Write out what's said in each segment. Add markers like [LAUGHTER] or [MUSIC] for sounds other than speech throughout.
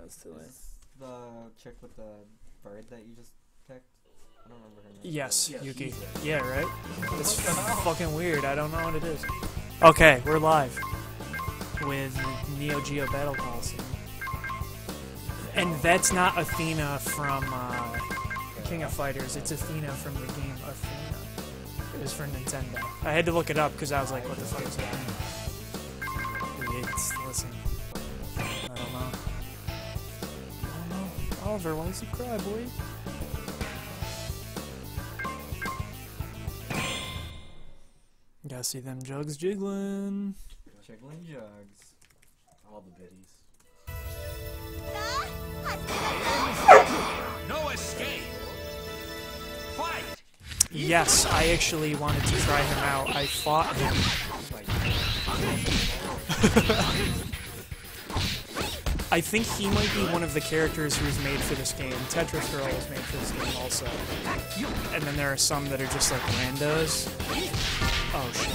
That's too late. Is the chick with the bird that you just picked? I don't remember her name. Yes, Yeah, Yuki. Yeah, right? It's What the hell? fucking weird. I don't know what it is. Okay, we're live with Neo Geo Battle Coliseum. And that's not Athena from uh, King of Fighters. It's Athena from the game Athena. It was for Nintendo. I had to look it up because I was like, what the fuck is that? It's, listen. Oliver, why does he cry, boy? Gotta see them jugs jiggling. Jiggling jugs. All the biddies. No escape! Fight! Yes, I actually wanted to try him out. I fought him. [LAUGHS] I think he might be one of the characters who's made for this game. Tetris Girl was made for this game also. And then there are some that are just like randos. Oh shit.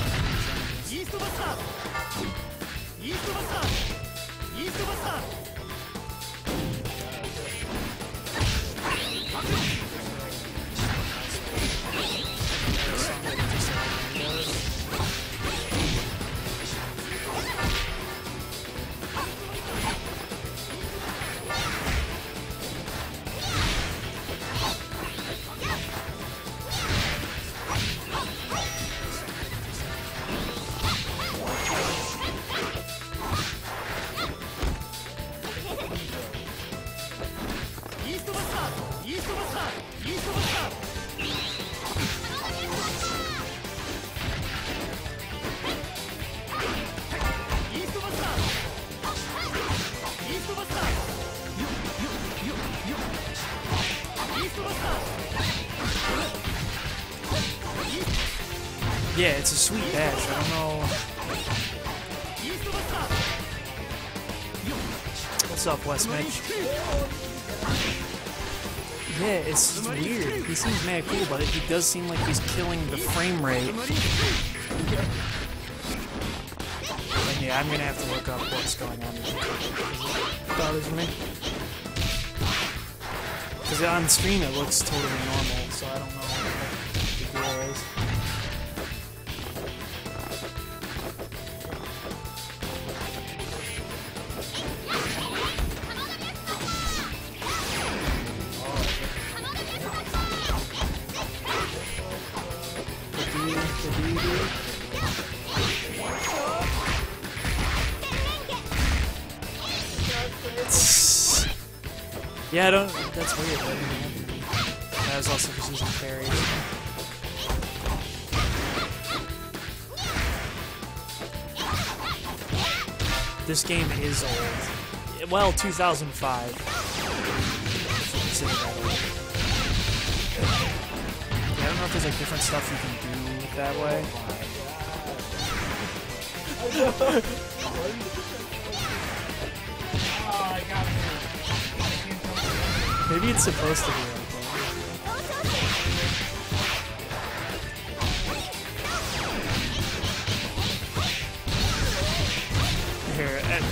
He does seem like he's killing the frame rate. And yeah, I'm gonna have to look up what's going on. it. It bothers me. Because on screen it looks totally normal, so I don't know Yeah, I don't. That's weird. That, didn't was also just using fairies. This game is old. Well, 2005. if you consider that old. Yeah, I don't know if there's like different stuff you can do that way. Maybe it's supposed to be like that. Here, at,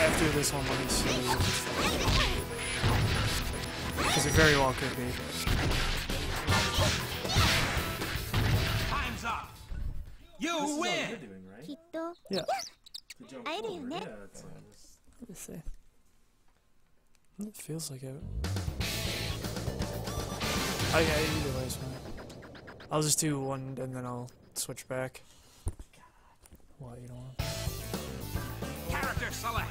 after this one, let me see. Because it very well could be. Time's up! You This is what win! you're doing, right? きっと Yeah. To jump 会えるよ forward. ね Yeah, it's like this. Let me see. It feels like it. Oh yeah, either way is fine. I'll just do one and then I'll switch back. What you don't want? Character select!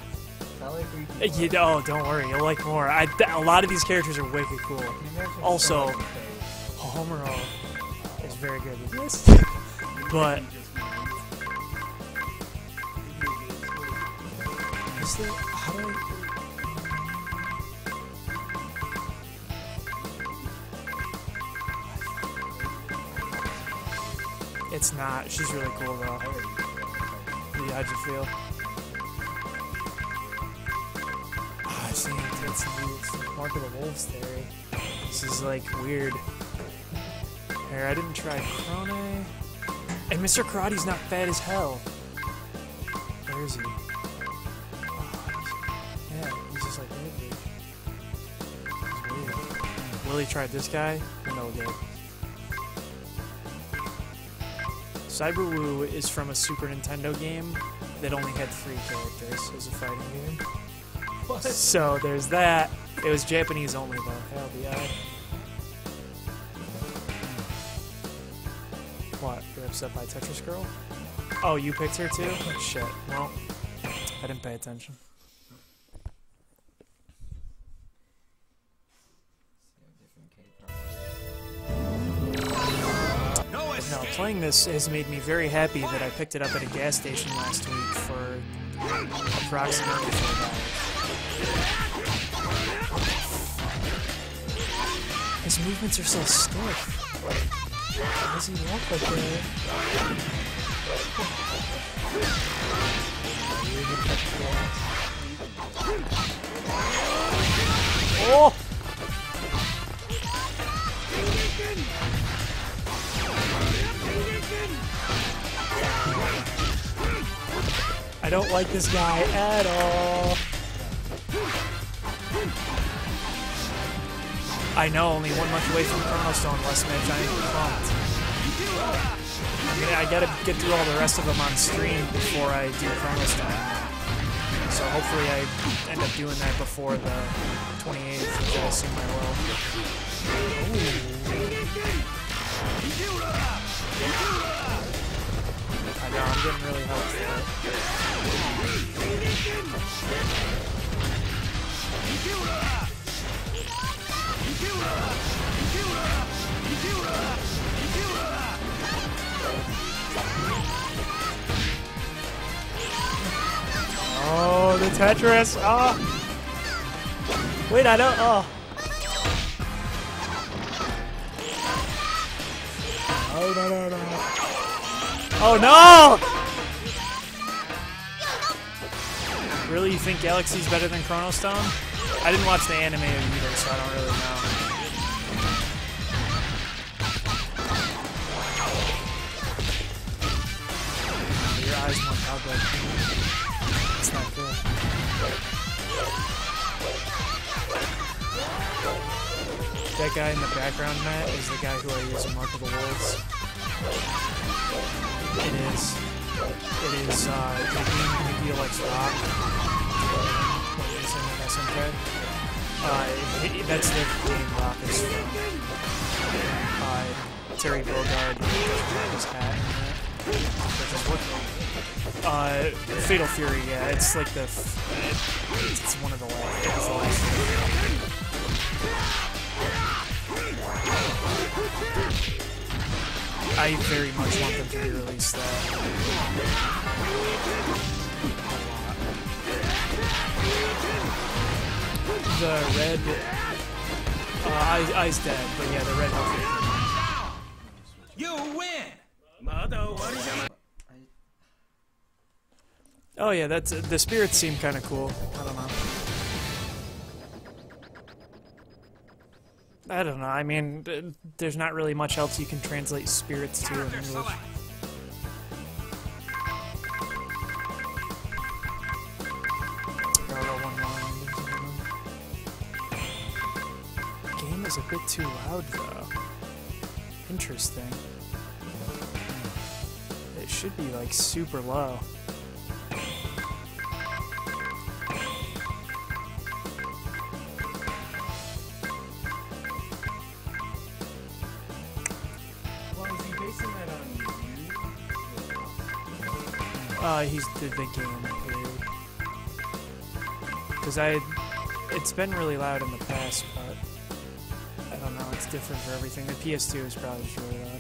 I like where you can You, oh, don't worry, you'll like more. I, th- a lot of these characters are wicked cool. Can you imagine if Also- someone Homero is very good with this. but is there how do I It's not. She's really cool though. Lee, how'd you feel? Ah, oh, I've seen it's, it's Mark of the Wolves theory. This is like weird. Here, I didn't try Krone. And Mr. Karate's not fat as hell. Where is he? Ah, Willie tried this guy, no good. Cyber Woo is from a Super Nintendo game that only had three characters as a fighting game. What? So there's that. It was Japanese only though. Hell yeah. What? You're upset by Tetris Girl? Oh, you picked her too? Shit. Well, I didn't pay attention. No No, playing this has made me very happy that I picked it up at a gas station last week for approximately four dollars. His movements are so stiff. Why does he walk like that? Oh! I don't like this guy at all. I know, only one month away from Chrono Stone, West Mid Giant pumped. I mean, I gotta get through all the rest of them on stream before I do Chrono Stone. So hopefully I end up doing that before the 28th, which I assume I will. I know, I'm getting really hyped. Oh, the Tetris! Oh! Wait, I don't. Oh! Oh, no, no, no. Oh, no! Really, you think Galaxy's better than Chrono Stone? I didn't watch the anime either, so I don't really know. Your eyes cowboy. It's not good. That guy in the background, Matt, is the guy who I use in Mark of the Wolves. It is. It is, uh, Nadine Helix Rock. What is in the SNK. Uh, he- that's the game Rock is from. Uh, Terry Bogard have his hat in it. Which is what? Uh, Fatal Fury, yeah, it's like the. It's one of the last. It's the last. I very much want them to re-release that. The red... Uh, Eye's dead, but yeah, the red health You win! Oh yeah, that's uh, the spirits seem kind of cool. I don't know. I don't know. I mean, there's not really much else you can translate spirits to in English. Game is a bit too loud though. Interesting. Hmm. It should be like super low. Uh, he's the, game period. Because I, it's been really loud in the past, but I don't know. It's different for everything. The PS2 is probably just really loud.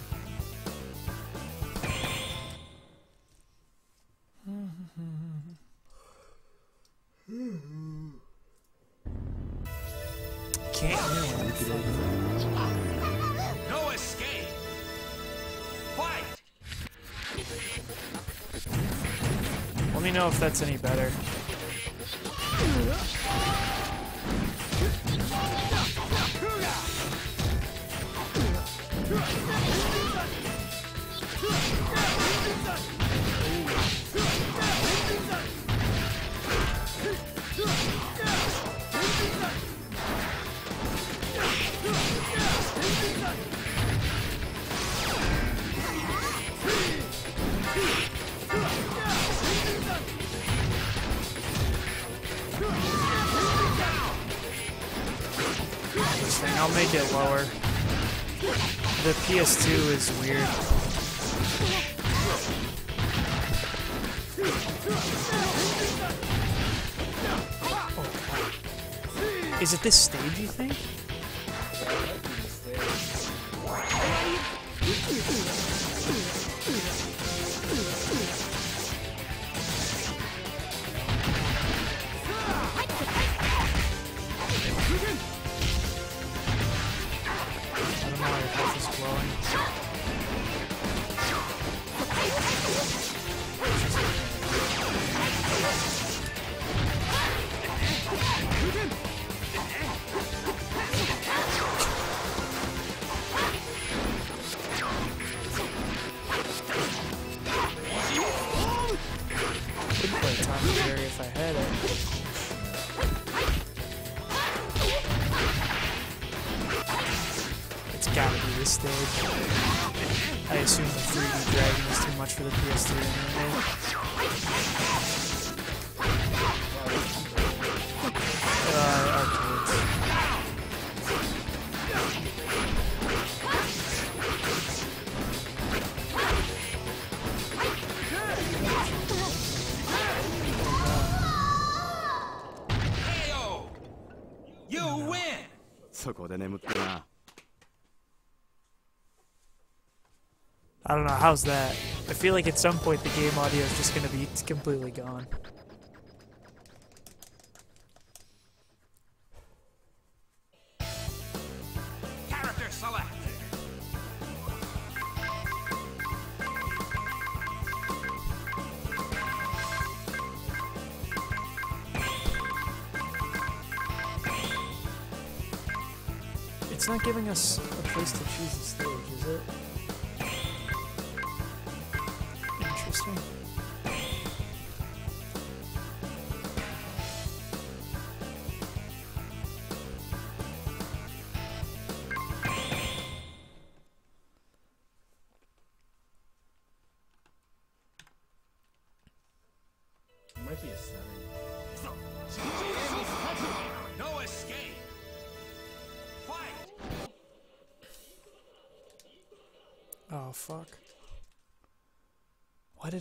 That's any better. This stage. I assume the 3D dragon is too much for the PS3 anyway. I don't know, how's that? I feel like at some point the game audio is just gonna be completely gone. Character select! It's not giving us a place to choose the stage,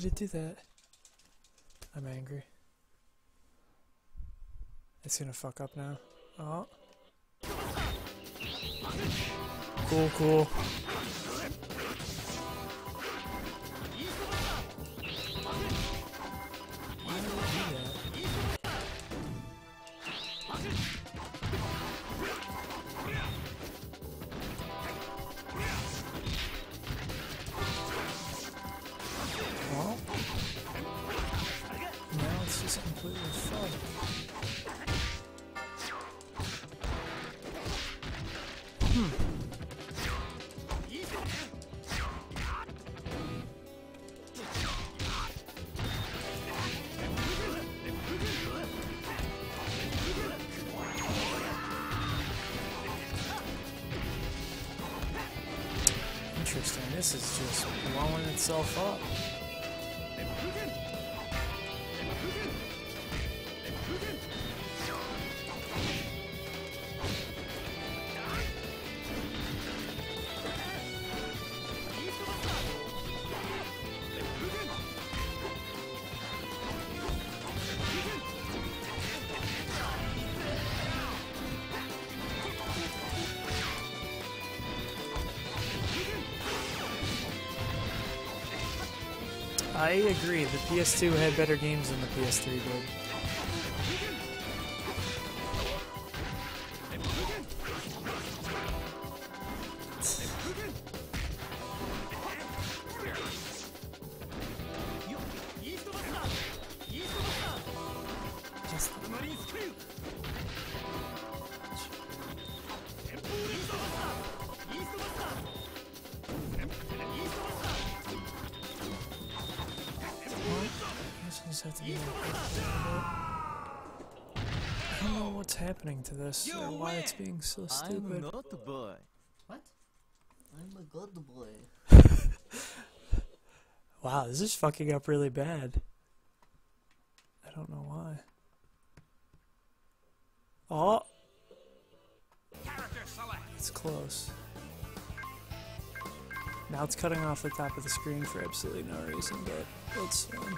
did it do that? I'm angry. It's gonna fuck up now. Oh. Cool, cool. Itself up. I agree. The PS2 had better games than the PS3 did. Happening to this or why it's being so stupid. I'm not boy What? I'm a good boy. [LAUGHS] Wow, this is fucking up really bad. I don't know why. Oh, Character select! It's close. Now it's cutting off the top of the screen for absolutely no reason, but it's fine.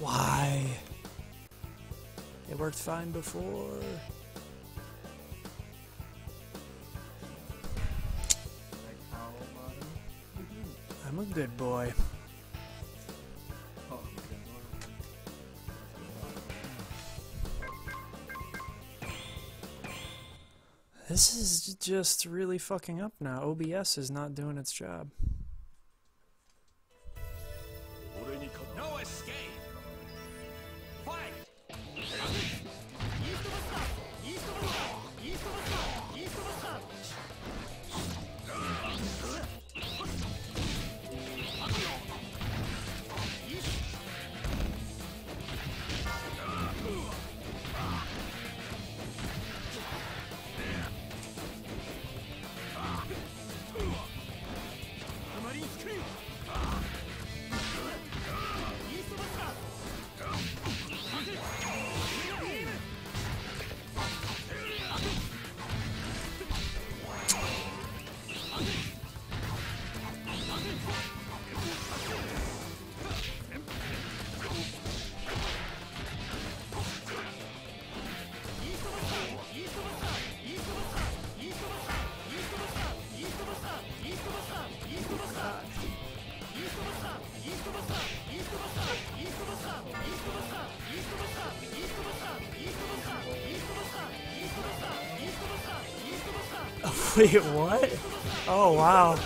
Why? It worked fine before. I'm a good boy. This is just really fucking up now. OBS is not doing its job. Wait, what? Oh, wow.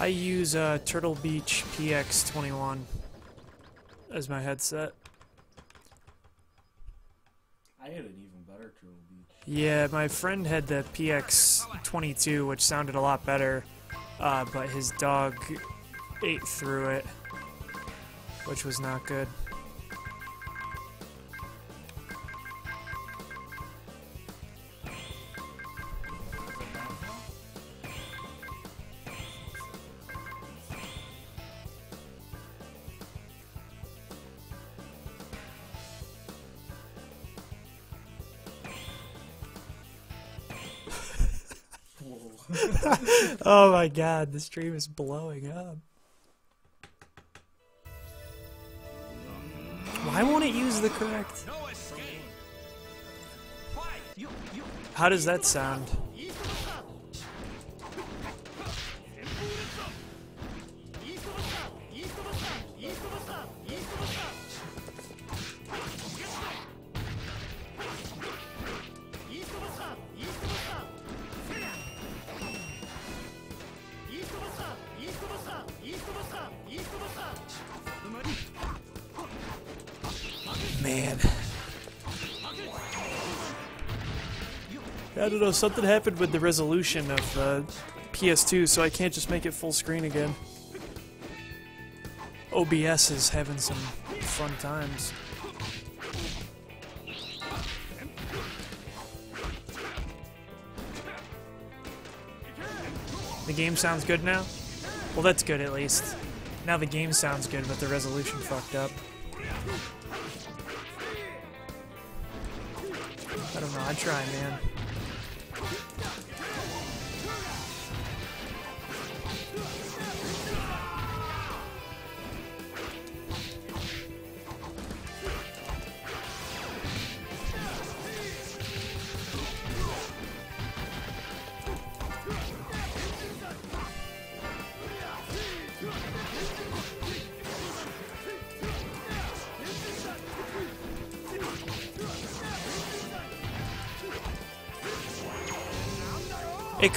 I use uh, Turtle Beach PX21 as my headset. I had an even better Turtle Beach. Yeah, my friend had the PX22, which sounded a lot better, uh, but his dog ate through it, which was not good. God, the stream is blowing up. Why won't it use the correct? No escape! Fight! You, you, How does that sound? Don't know, something happened with the resolution of uh, the PS2, so I can't just make it full screen again. OBS is having some fun times. The game sounds good now? Well, that's good at least. Now the game sounds good, but the resolution fucked up. I don't know, I try, man.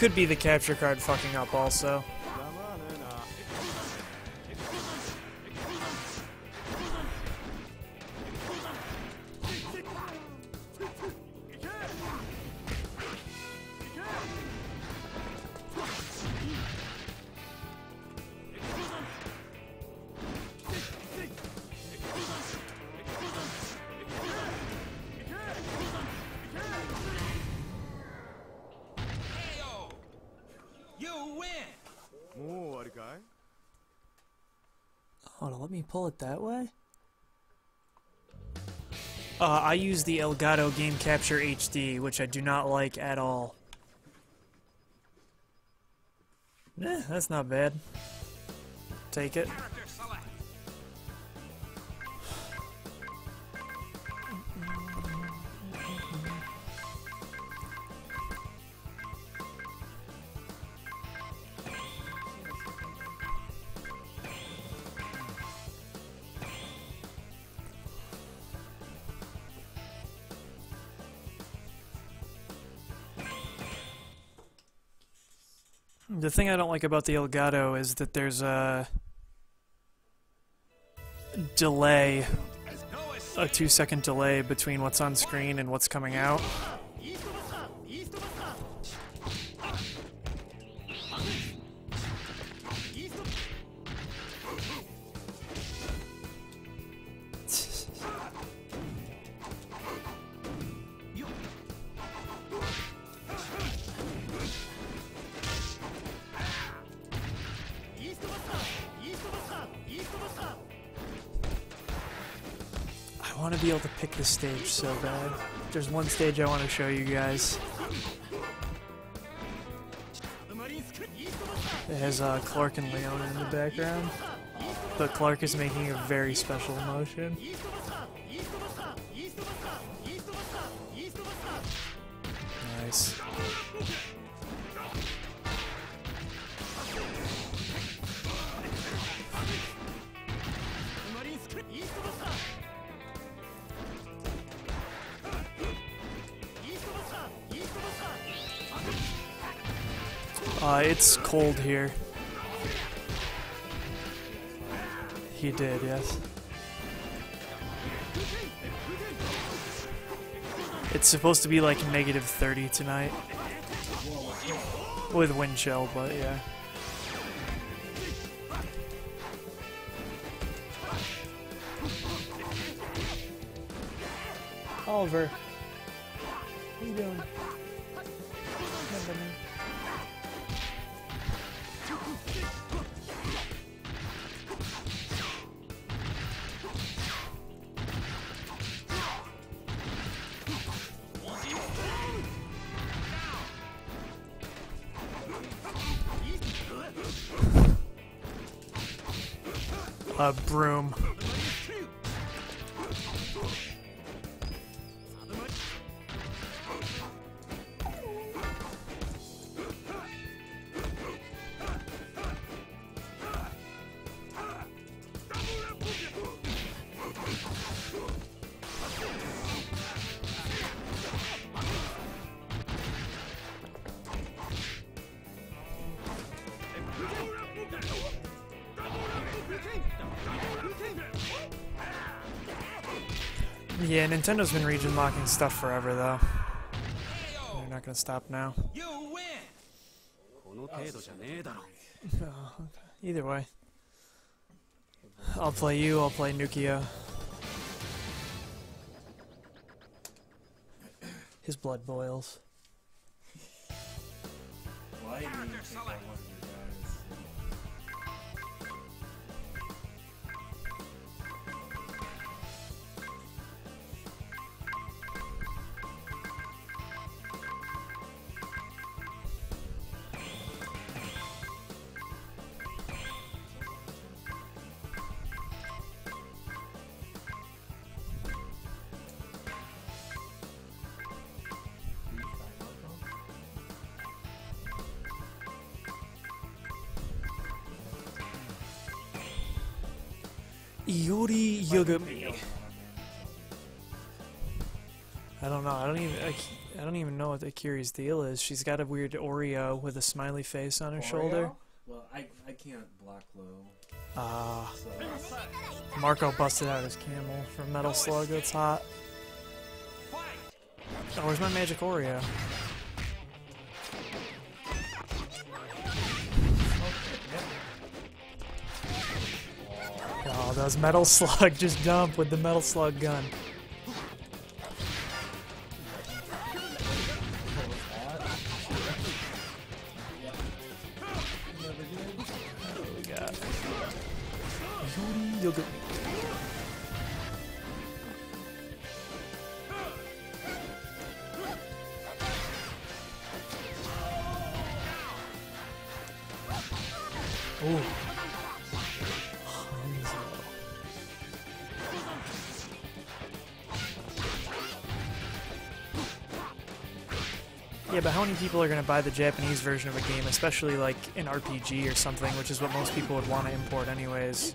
Could be the capture card fucking up also. I use the Elgato Game Capture HD, which I do not like at all. Eh, that's not bad. Take it. Thing I don't like about the Elgato is that there's a delay, a two second delay between what's on screen and what's coming out. want to be able to pick the stage so bad. There's one stage I want to show you guys. It has uh, Clark and Leona in the background, but Clark is making a very special motion. Cold here. He did, yes. It's supposed to be like negative 30 tonight. With wind chill, but yeah. Oliver. Are you doing? A broom. Nintendo's been region locking stuff forever, though. They're not gonna stop now. [LAUGHS] Either way. I'll play you, I'll play Nukia. His blood boils. Yuri Yagami. I don't know. I don't even. I, I don't even know what Akari's deal is. She's got a weird Oreo with a smiley face on her shoulder. Well, I I can't block low, Ah, so Marco busted out his camel from Metal Slug. That's hot. Oh, where's my magic Oreo? Those Metal [LAUGHS] Slug just dump with the Metal Slug gun. People are going to buy the Japanese version of a game, especially like an RPG or something, which is what most people would want to import anyways?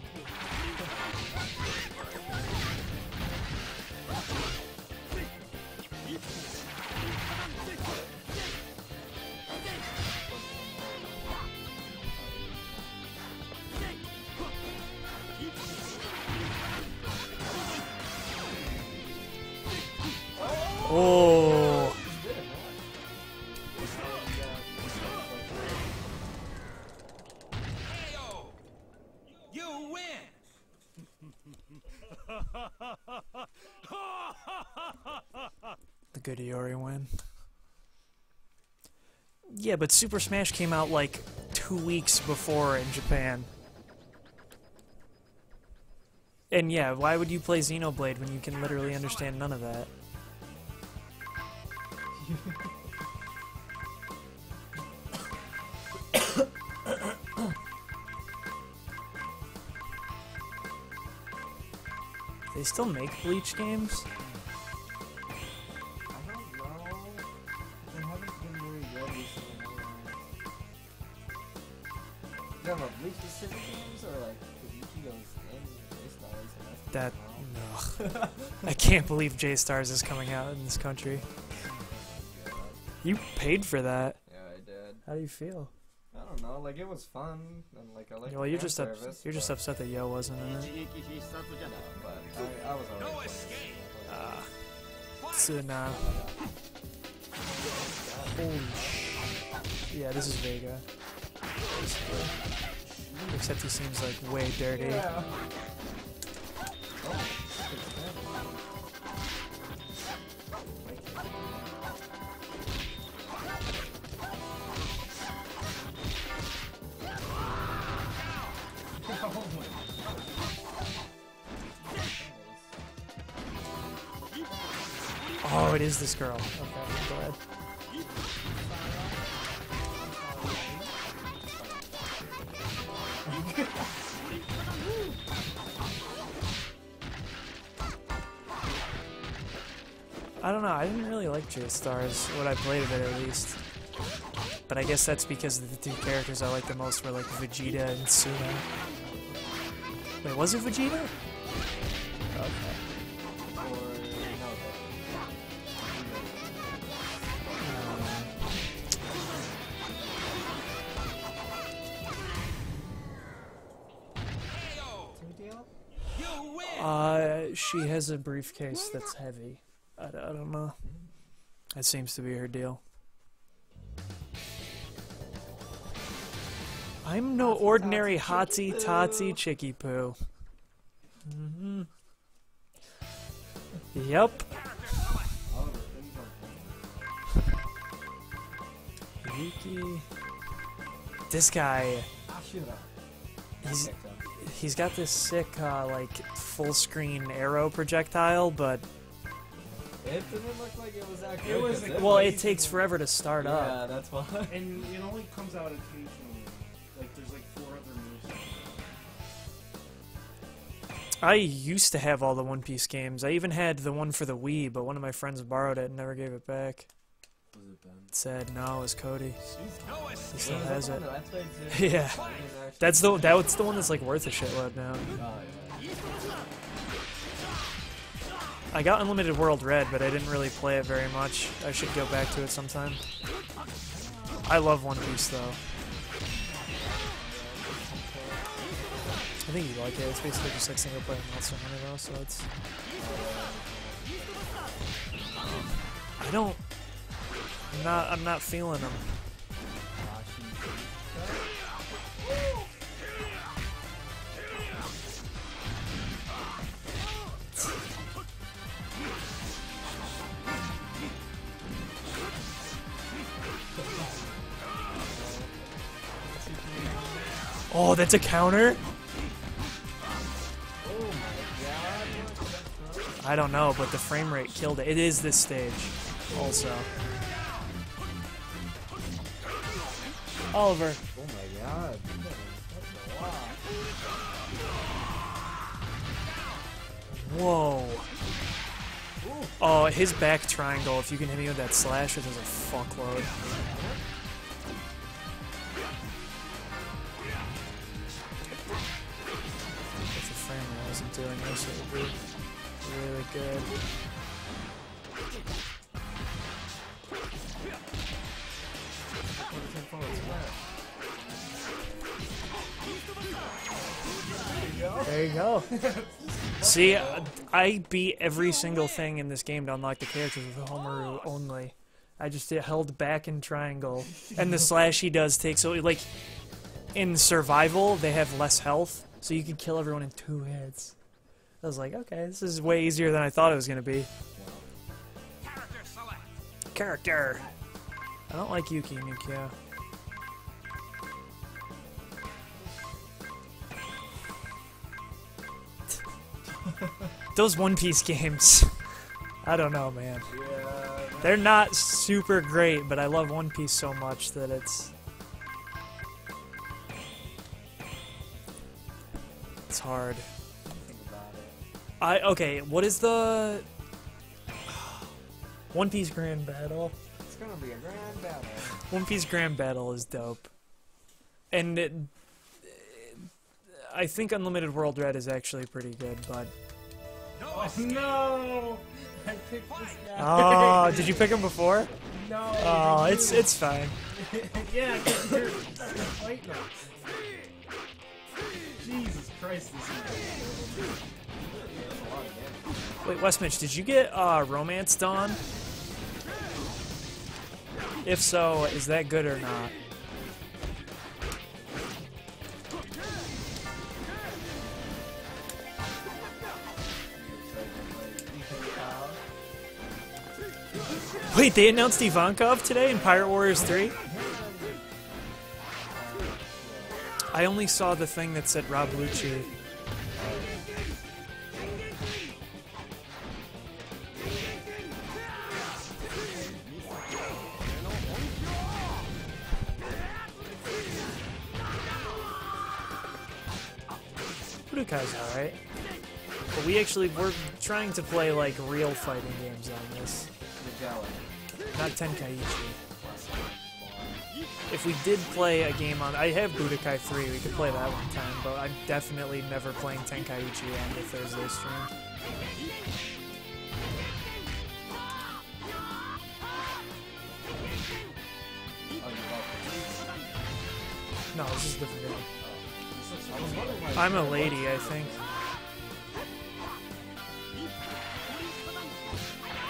But Super Smash came out like two weeks before in Japan. And yeah, why would you play Xenoblade when you can literally understand none of that? they still make Bleach games? can't believe J Stars is coming out in this country. You paid for that. Yeah, I did. How do you feel? I don't know. Like it was fun, and like I like. Well, you're just service, up, you're just upset that Yo wasn't in it. No, but I, I was. No escape. Ah, uh, Tsuna. Holy sh! Yeah, this is Vega. Basically. Except he seems like way dirty. Yeah. This girl. Okay, I'm glad. [LAUGHS] I don't know. I didn't really like J Stars what I played of it at least. But I guess that's because the two characters I like the most were like Vegeta and Tsuna. Wait, was it Vegeta? Briefcase that's heavy. I don't know. That seems to be her deal. I'm no ordinary hotsy totsy chicky poo. hmm Yep. The things on Yuki. This guy, he's Okay, so- he's got this sick uh, like full screen arrow projectile, but It didn't look like it was that good. It was 'cause like- well, it takes forever to start up. Yeah, that's why. and [LAUGHS] it only comes out occasionally. Like there's like four other moves. I used to have all the One Piece games. I even had the one for the Wii, but one of my friends borrowed it and never gave it back. Was it Ben? Said no, it was Cody. He still Was has it. that I played too? Yeah, It was actually- that's the that's the one that's like worth a shitload now. Oh, yeah. I got Unlimited World Red, but I didn't really play it very much. I should go back to it sometime. I love One Piece, though. I think you like it. It's basically just like single player Monster Hunter, though, so it's. I don't. I'm not. I'm not feeling them. Oh, that's a counter? I don't know, but the frame rate killed it. It is this stage, also. Oliver. Oh my god. That's a lot. Whoa. Oh, his back triangle, if you can hit me with that slash, it does a fuckload. If the frame wasn't doing this, it would be really good. It forward smash? There you go. [LAUGHS] See, I beat every single thing in this game to unlock the characters with the Homeru only. I just held back in triangle, and the slash he does take so like in survival they have less health, so you can kill everyone in two hits. I was like, okay, this is way easier than I thought it was gonna be. Character select. Character. I don't like Yuki Nukia. [LAUGHS] Those One Piece games. I don't know, man. Yeah. They're not super great, but I love One Piece so much that it's. It's hard. Think about it. I okay. What is the One Piece Grand Battle? It's gonna be a grand battle. One Piece Grand Battle is dope, and it, I think Unlimited World Red is actually pretty good. But No Oh no! I picked this guy. oh, did you [LAUGHS] pick him before? No. Oh, you it's it's fine. [LAUGHS] yeah, 'cause you're, you're fighting us. Jesus Christ, this is. Wait, Westmitch, did you get uh, Romance Dawn? If so, is that good or not? Wait, they announced Ivankov today in Pirate Warriors 3? I only saw the thing that said Rob Lucci. Budokai's alright. But we actually, we're trying to play like real fighting games on this. Not Tenkaichi. If we did play a game on, I have Budokai 3, we could play that one time, but I'm definitely never playing Tenkaichi on the Thursday stream. No, this is different. I'm a lady, I think.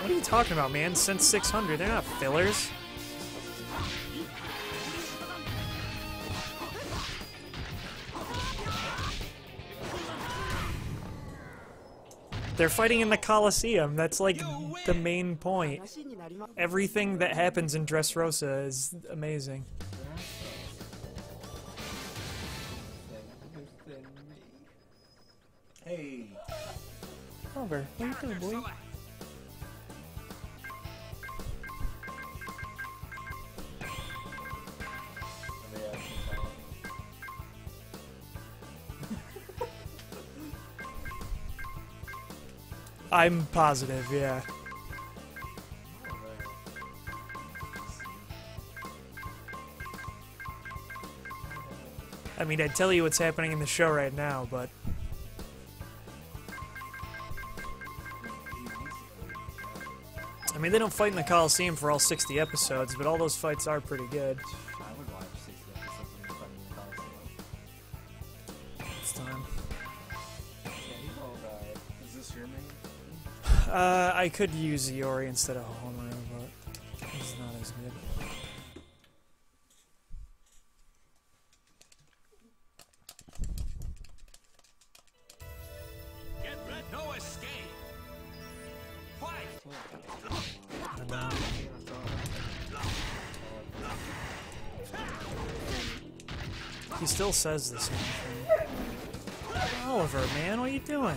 What are you talking about, man? Since 600, they're not fillers. They're fighting in the Colosseum. That's like the main point. Everything that happens in Dressrosa is amazing. Hey. Over. What are you doing, boy? I'm positive, yeah. I mean, I'd tell you what's happening in the show right now, but... I mean, they don't fight in the Coliseum for all 60 episodes, but all those fights are pretty good. Uh, I could use Iori instead of Homer, but it's not as good. Get ready. No escape. Fight. He still says the same thing. Oliver, man, what are you doing?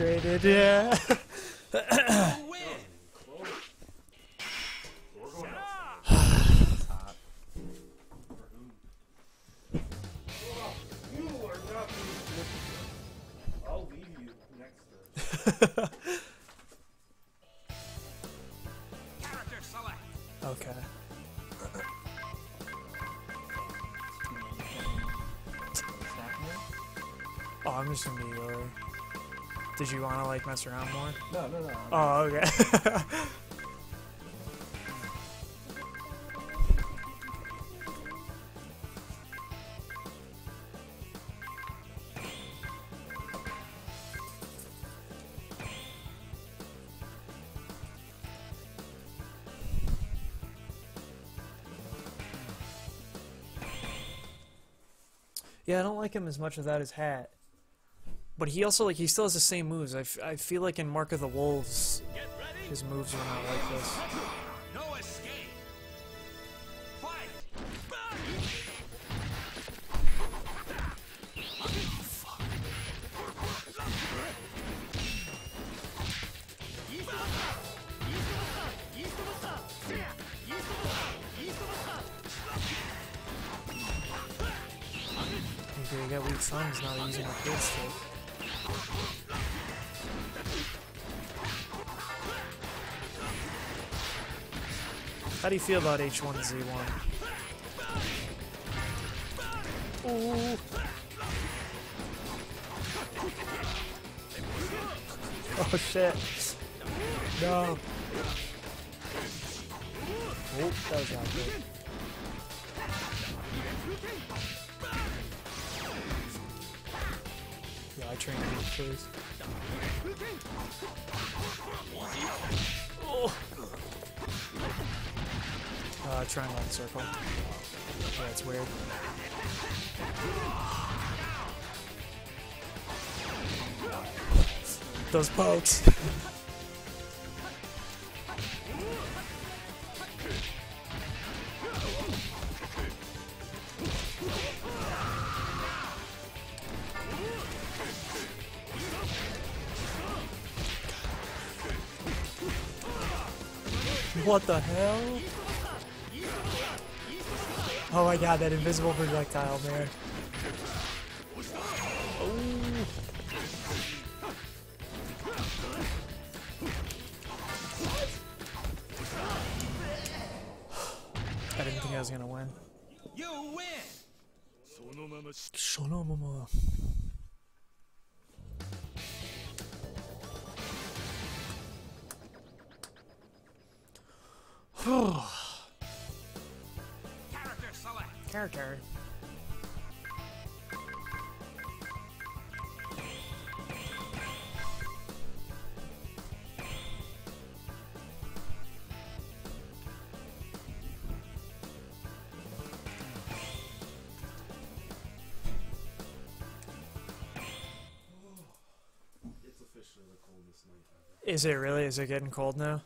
traded, yeah. Did you wanna, like, mess around more? No, no, no. Oh, okay. yeah, I don't like him as much without his hat. But he also, like, he still has the same moves. I, I feel like in Mark of the Wolves, his moves are not like this. Feel about H1Z1? Ooh. Oh shit. No. Oh, that was not good. Yeah, I trained you first. Oh. Uh, triangle and circle. Yeah, it's weird. Those pokes. What the hell? Oh my god, that invisible projectile, man. I didn't think I was gonna win. You win. そ Is it really? Is it getting cold now?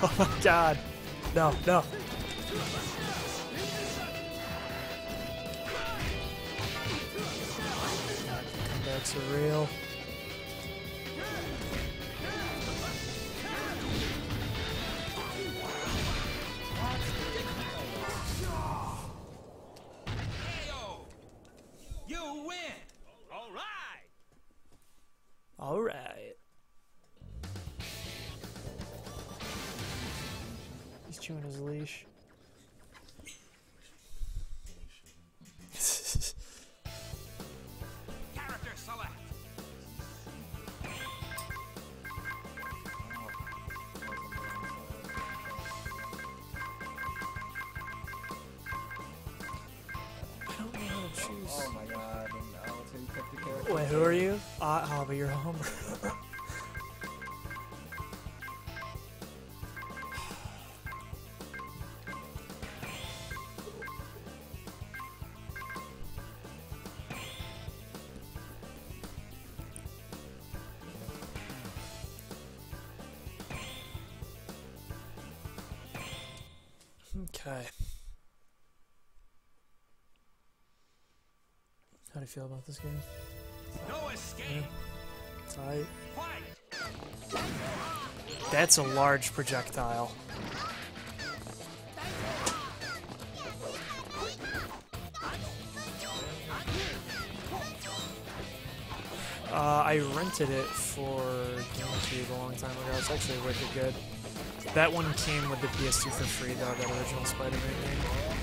[LAUGHS] Oh my god. No, no. Comebacks are real. Feel about this game? No escape. Tight. Fight. That's a large projectile. Uh, I rented it for GameCube a long time ago. It's actually wicked good. That one came with the PS2 for free, though, that original Spider-Man game.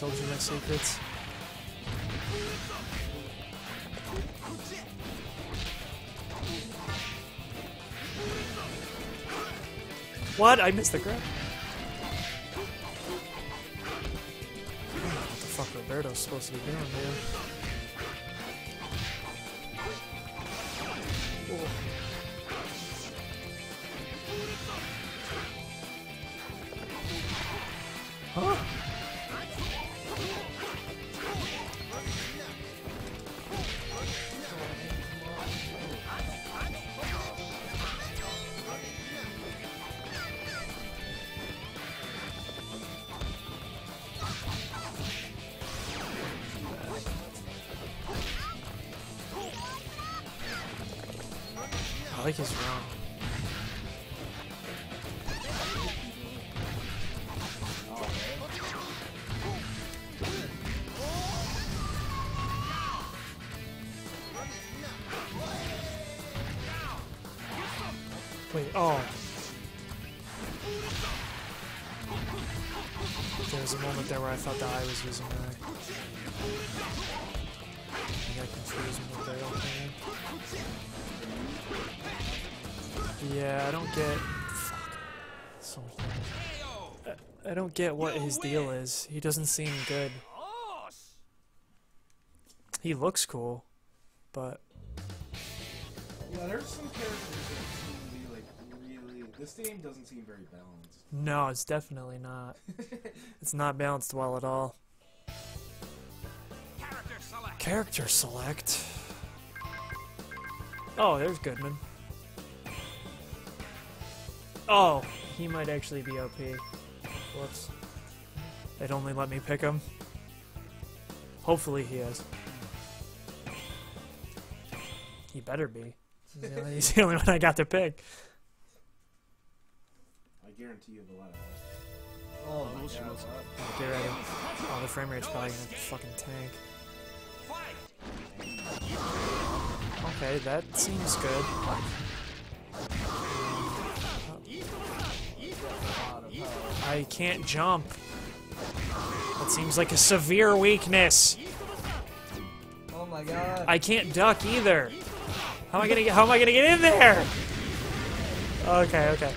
Told you my secrets. What? I missed the grab. What the fuck Roberto's supposed to be doing, man? Oh. There was a moment there where I thought that I was using that. I confused with the. Yeah, I don't get. Fuck. Much I don't get what his deal is. He doesn't seem good. He looks cool, but Yeah, there's some characters This game doesn't seem very balanced. no, it's definitely not. [LAUGHS] It's not balanced well at all. Character select. Character select. Oh, there's Goodman. Oh, he might actually be OP. Whoops. They'd only let me pick him. Hopefully he is. He better be. He's the only- He's the only one I got to pick. I guarantee you the latter. Oh, oh my Those god. ones. Get ready. Oh, the frame rate's probably gonna fucking tank. Okay, that seems good. I can't jump. That seems like a severe weakness. Oh my god. I can't duck either. How am I gonna get? How am I gonna get in there? Okay, okay.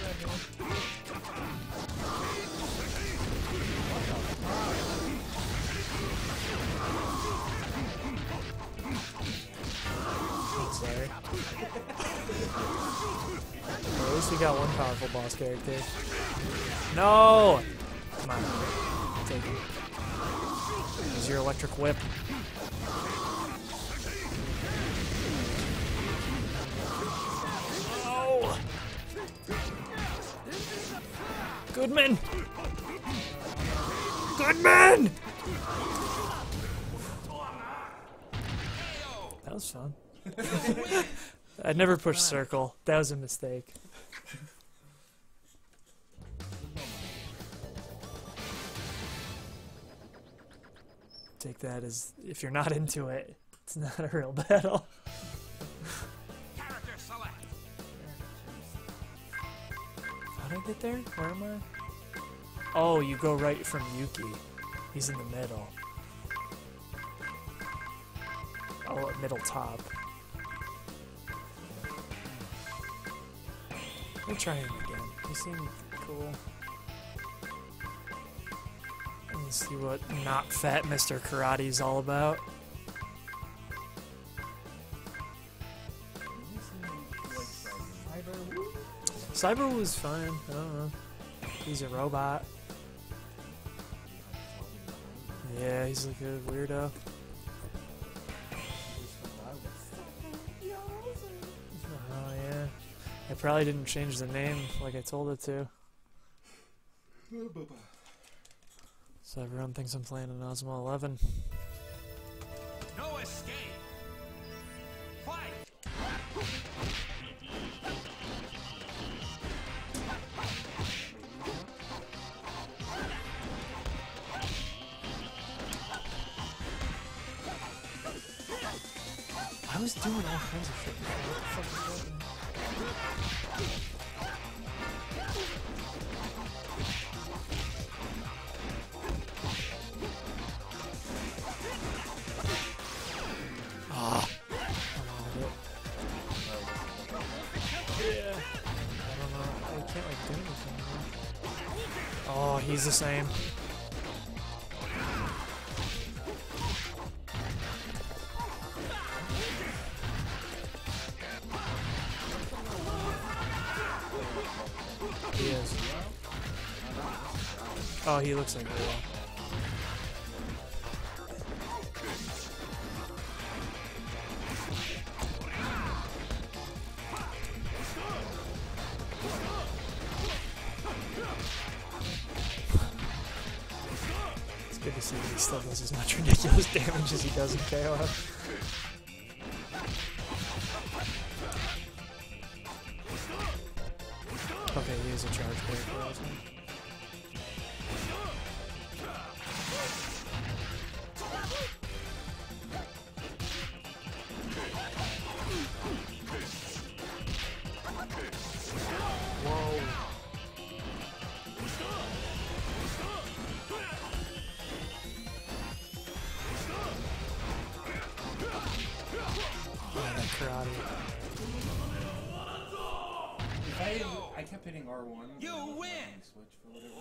Got one powerful boss character. No! Come on. Take it. Use your electric whip. Oh! Goodman! Goodman! That was fun. [LAUGHS] I never pushed circle. That was a mistake. Take that as if you're not into it, it's not a real [LAUGHS] battle. Character select. How did I get there? Where am I? Oh, you go right from Yuki. He's in the middle. Oh, middle top. Let me try him again. He seemed cool. See what not fat Mr. Karate is all about. Cyber was fine. I don't know. He's a robot. Yeah, he's like a weirdo. Oh yeah. I probably didn't change the name like I told it to. So everyone thinks I'm playing an Osmo 11. No escape. Oh, he looks like. It's good to see that he still does as much [LAUGHS] ridiculous damage as he does in KOF. hitting R1. You win! Switch for whatever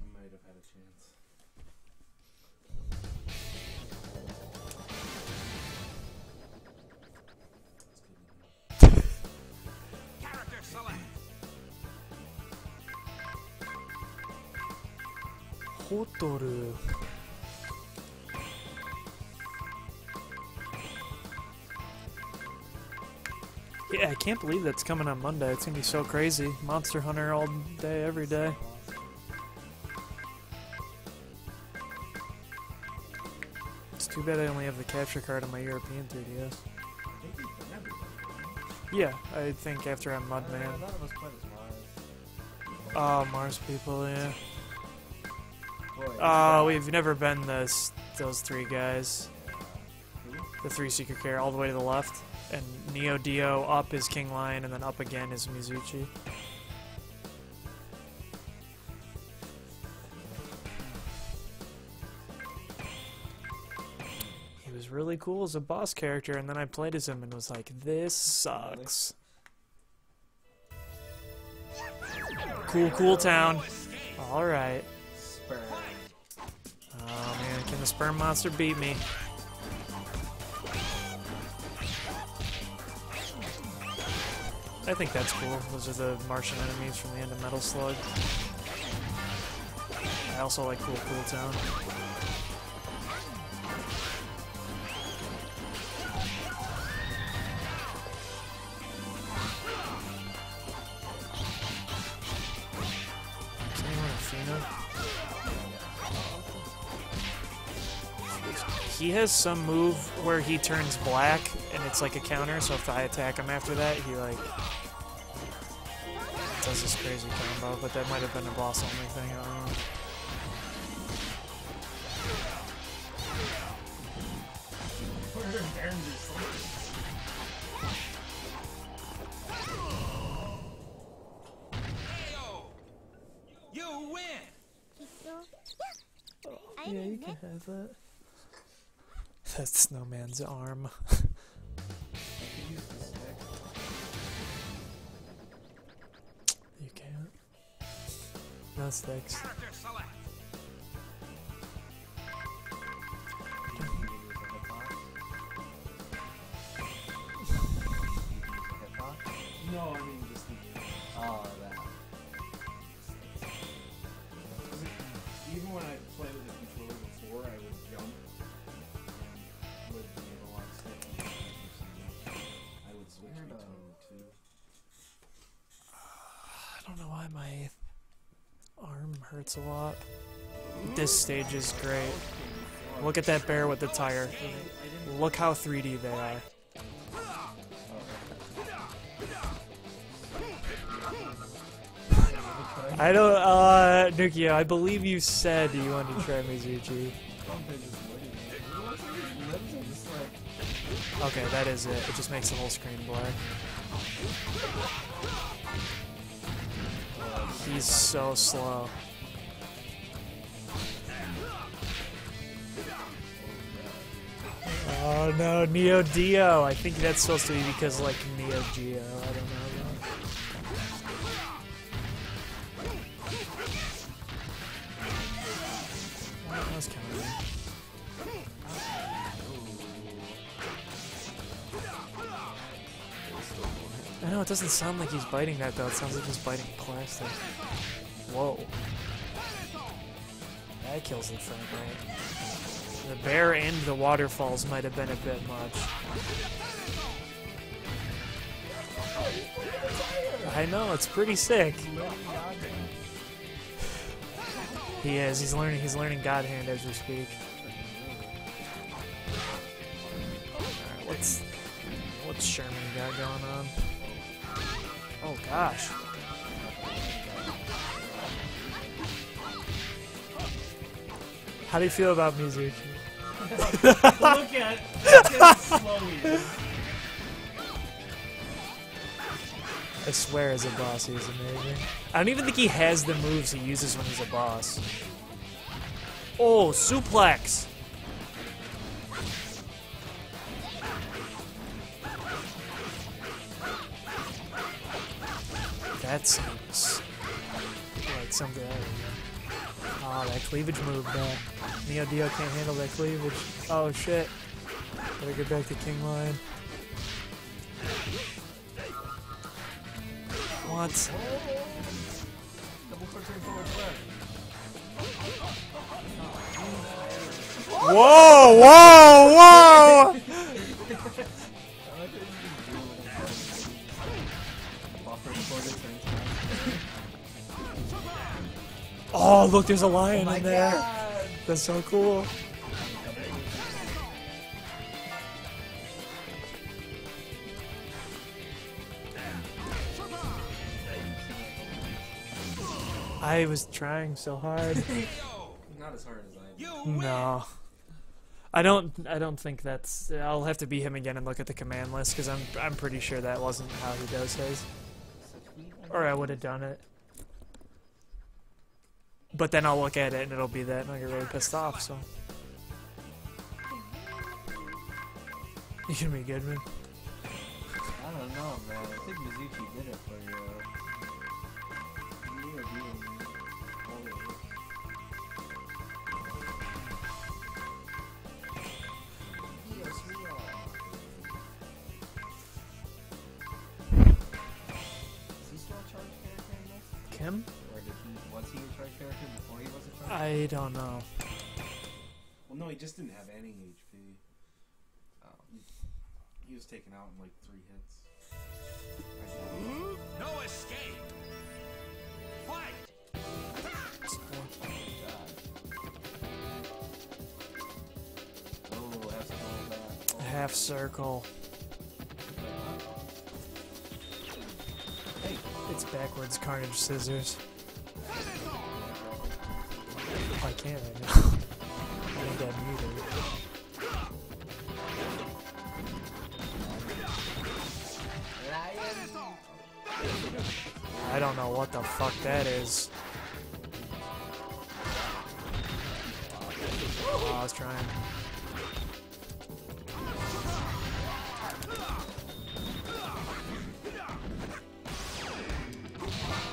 I might have had a chance. Character select! Hotaru. I can't believe that's coming on Monday. It's gonna be so crazy. Monster Hunter all day, every day. It's too bad I only have the capture card on my European 3DS. I think we've been everywhere. Yeah, I think after I'm Mudman. none of us played as Mars. Oh, Mars people, yeah. Oh, we've never been this those three guys. The three secret care all the way to the left. And Neo Dio up is King Lion and then up again is Mizuchi. He was really cool as a boss character and then I played as him and was like, this sucks. Cool, cool town. Alright. Oh man, can the sperm monster beat me? I think that's cool. Those are the Martian enemies from the end of Metal Slug. I also like Cool Cool Town. he has some move where he turns black and it's like a counter, so if I attack him after that, he like does this crazy combo, but that might have been a boss only thing, I don't know. You win! Yeah, you can have that. That snowman's arm. You can't. No sticks. Character my arm hurts a lot. This stage is great. Look at that bear with the tire. Look how 3D they are. I don't, uh, Nukia, I believe you said you wanted to try Mizuchi. Okay, that is it. It just makes the whole screen black. He's so slow. Oh no, Neo Dio. I think that's supposed to be because like Neo Geo. I don't know. Doesn't sound like he's biting that though. It sounds like he's biting plastic. Whoa. That kills the frame right? The bear and the waterfalls might have been a bit much. I know, it's pretty sick. He is. He's learning. He's learning God Hand as we speak. Gosh. How do you feel about Mizuchi? [LAUGHS] Look at, look at how slow he is. I swear, as a boss, he's amazing. I don't even think he has the moves he uses when he's a boss. Oh, suplex! Something. Ah, that cleavage move, though. Neo Dio can't handle that cleavage. Oh shit. Better get back to King Lion. What? Whoa! Whoa! Whoa! Oh, look, there's a lion my in there. god! That's so cool. I was trying so hard. [LAUGHS] Not as hard as I am. No. I don't. I don't think that's. I'll have to be him again and look at the command list because I'm. I'm pretty sure that wasn't how he does his, or I would have done it. But then I'll look at it and it'll be that, and I'll get really pissed off. So. You gonna be good, man? I don't know, man. I think Mizuchi did it for uh, you. You I don't know. Well, no, he just didn't have any HP. Oh. Um, he was taken out in like three hits. I. No escape. Fight. That's cool. That. Oh. Half circle. Hey. It's backwards carnage scissors. I can't right now. I muted. [LAUGHS] I don't know what the fuck that is. Oh, I was trying.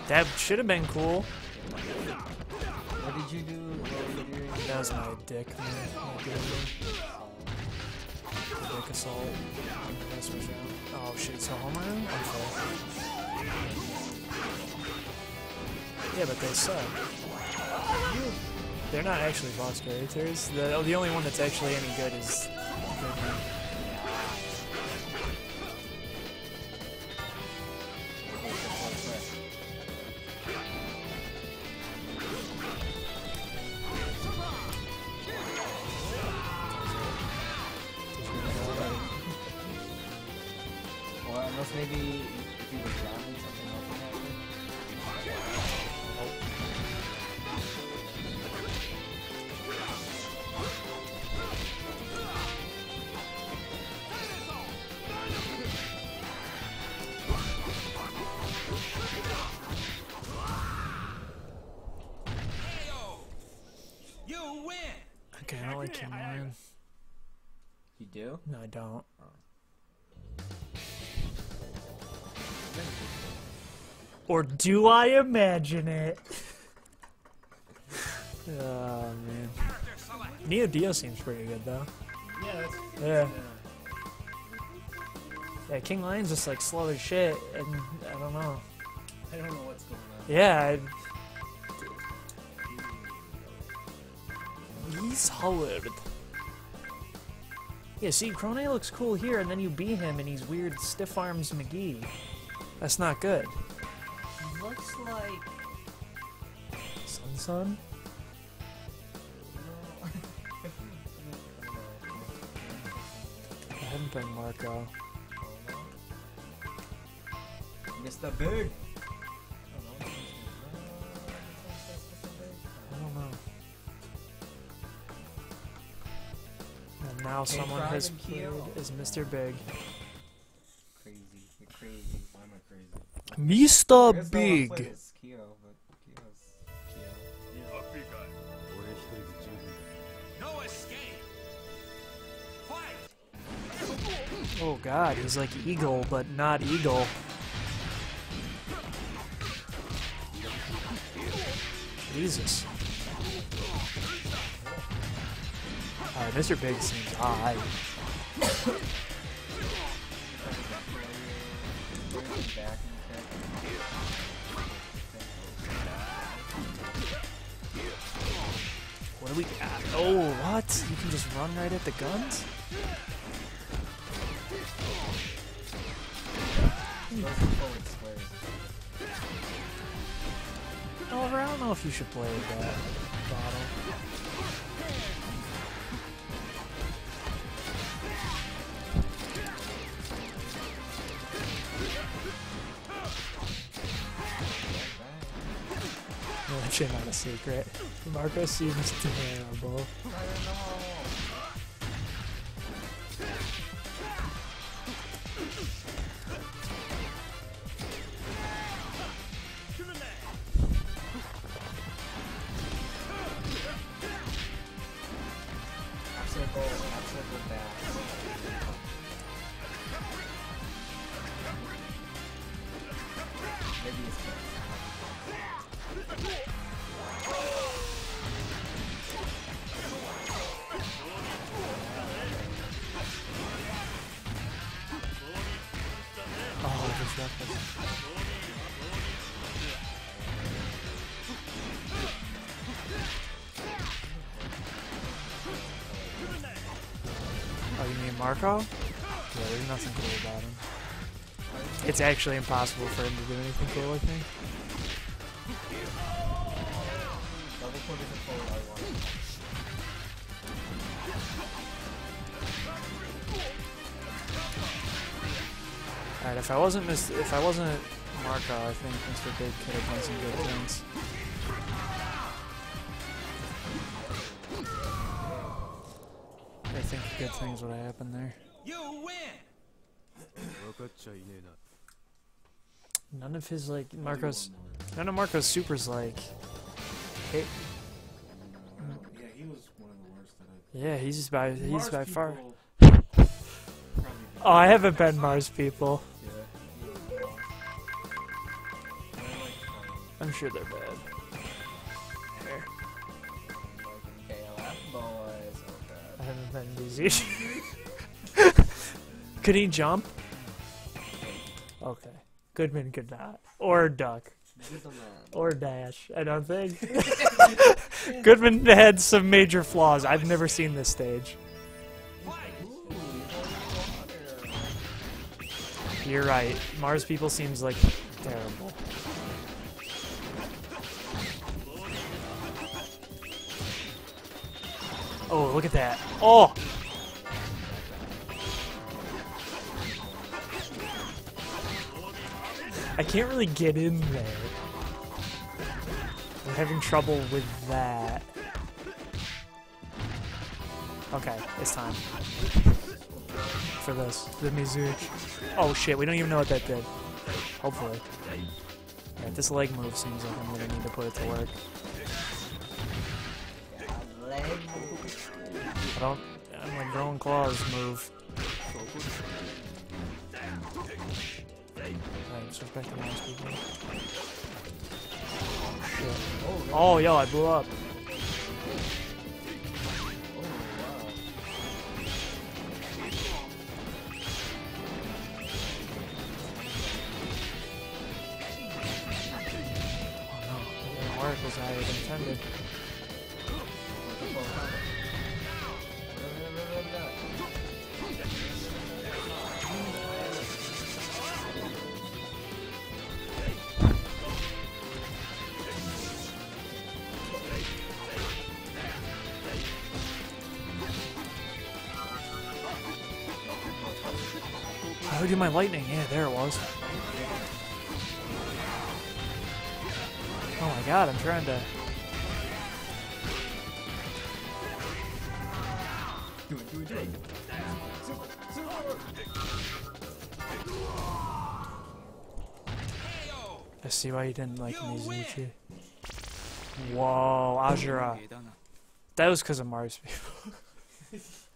That should have been cool. Was my dick, man. My dick, assault. Oh shit, so Homer? Okay. Yeah, but they suck. They're not actually boss characters. The, the only one that's actually any good is do? No, I don't. Or do I imagine it? [LAUGHS] oh man. Neo Dio seems pretty good though. Yeah, that's. Yeah. Yeah, King Lion's just like slow as shit, and I don't know. I don't know what's going on. Yeah. I... He's hard. Yeah, see, Krone looks cool here, and then you beat him, and he's weird stiff arms McGee. That's not good. Looks like. Sun Sun? I haven't been Marco. Mr. Big. now someone has played as Mr. Big. Crazy. You're crazy. Why am I crazy? Mr. Big! Oh god, he's like Eagle, but not Eagle. Jesus. Uh, Alright, Mr. Big seems high. What do we got? Oh, what? You can just run right at the guns? Oliver, I don't know if you should play that Actually not a secret. Marco seems terrible. Marco? Yeah, there's nothing cool about him. It's actually impossible for him to do anything cool, I think. Double click is a forward R1. Alright, if I wasn't Mis- if I wasn't Marco, I think Mr. Big could have done some good things. things would have happened there. You win. None of his like Marcos, none of Marcos supers like. Hey. Yeah, he was one of the worst Yeah, he's by he's Mars by far. [LAUGHS] oh, I haven't been Mars people. I'm sure they're bad. Easy. [LAUGHS] could he jump? Okay. Goodman could not. Or duck. Or dash. I don't think. [LAUGHS] Goodman had some major flaws. I've never seen this stage. You're right. Mars people seems like terrible. Oh, look at that. Oh! I can't really get in there. I'm having trouble with that. Okay, it's time. For this. The Mizuchi. Oh shit, we don't even know what that did. Hopefully. This leg move seems like I'm gonna need to put it to work. I don't. I'm like growing claws move. Switch back to Mars people. Oh? Oh, yo, I blew up. Oh. Oh intended. My lightning? Yeah, there it was. Oh my god, I'm trying to. I see why you didn't like Mizuchi. Whoa, Ajura. That was because of Mars people. [LAUGHS]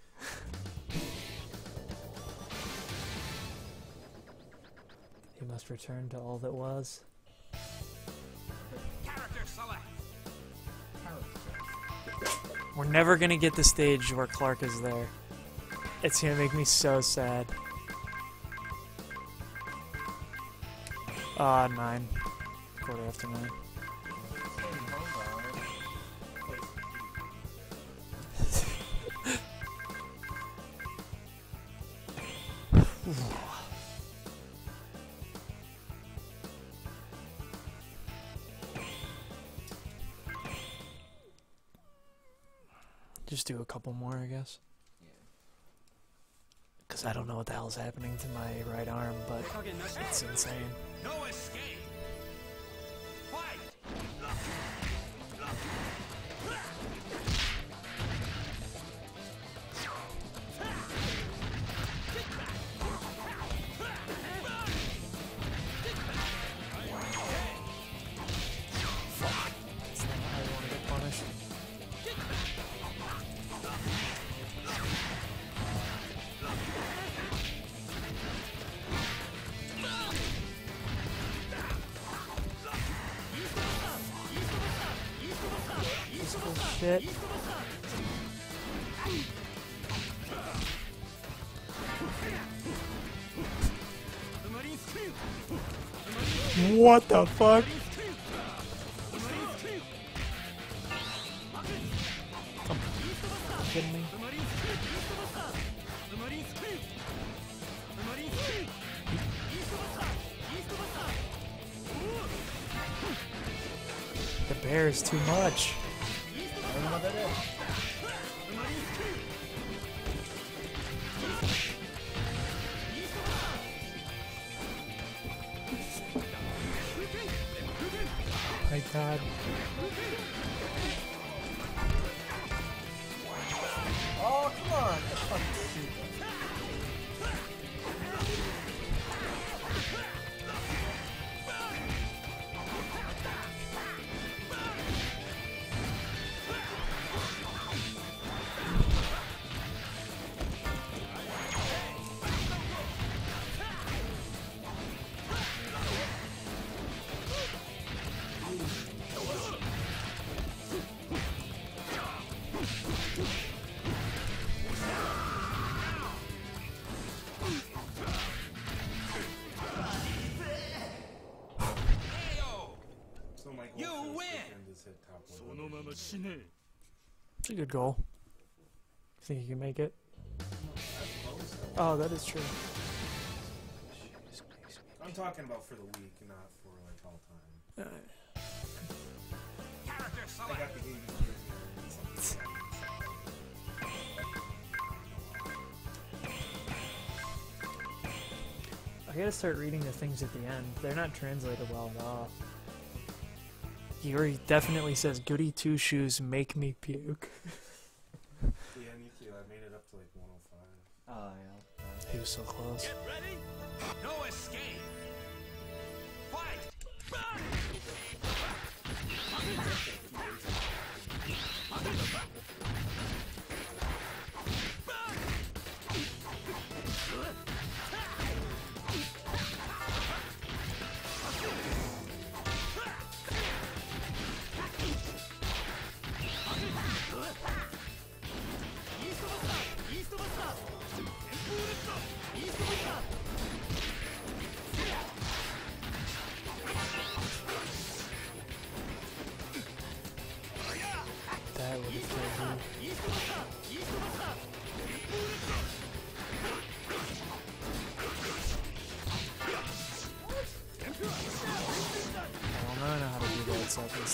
must return to all that was. Character select! We're never gonna get the stage where Clark is there. It's gonna make me so sad. Ah, nine. Quarter after nine. Couple more, I guess. Because I don't know what the hell's happening to my right arm, but it's insane. No escape! Bullshit. What the fuck? kidding me? The bear is too much. A good goal. Think you can make it? Oh, that is true. I'm talking about for the week, not for like all time. I got the game this year. and something like I gotta start reading the things at the end. They're not translated well at all. Yuri definitely says, Goody two shoes make me puke. [LAUGHS] Yeah, me too. I made it up to like 105. Oh, yeah. He was so close. Get ready! No escape! Fight! That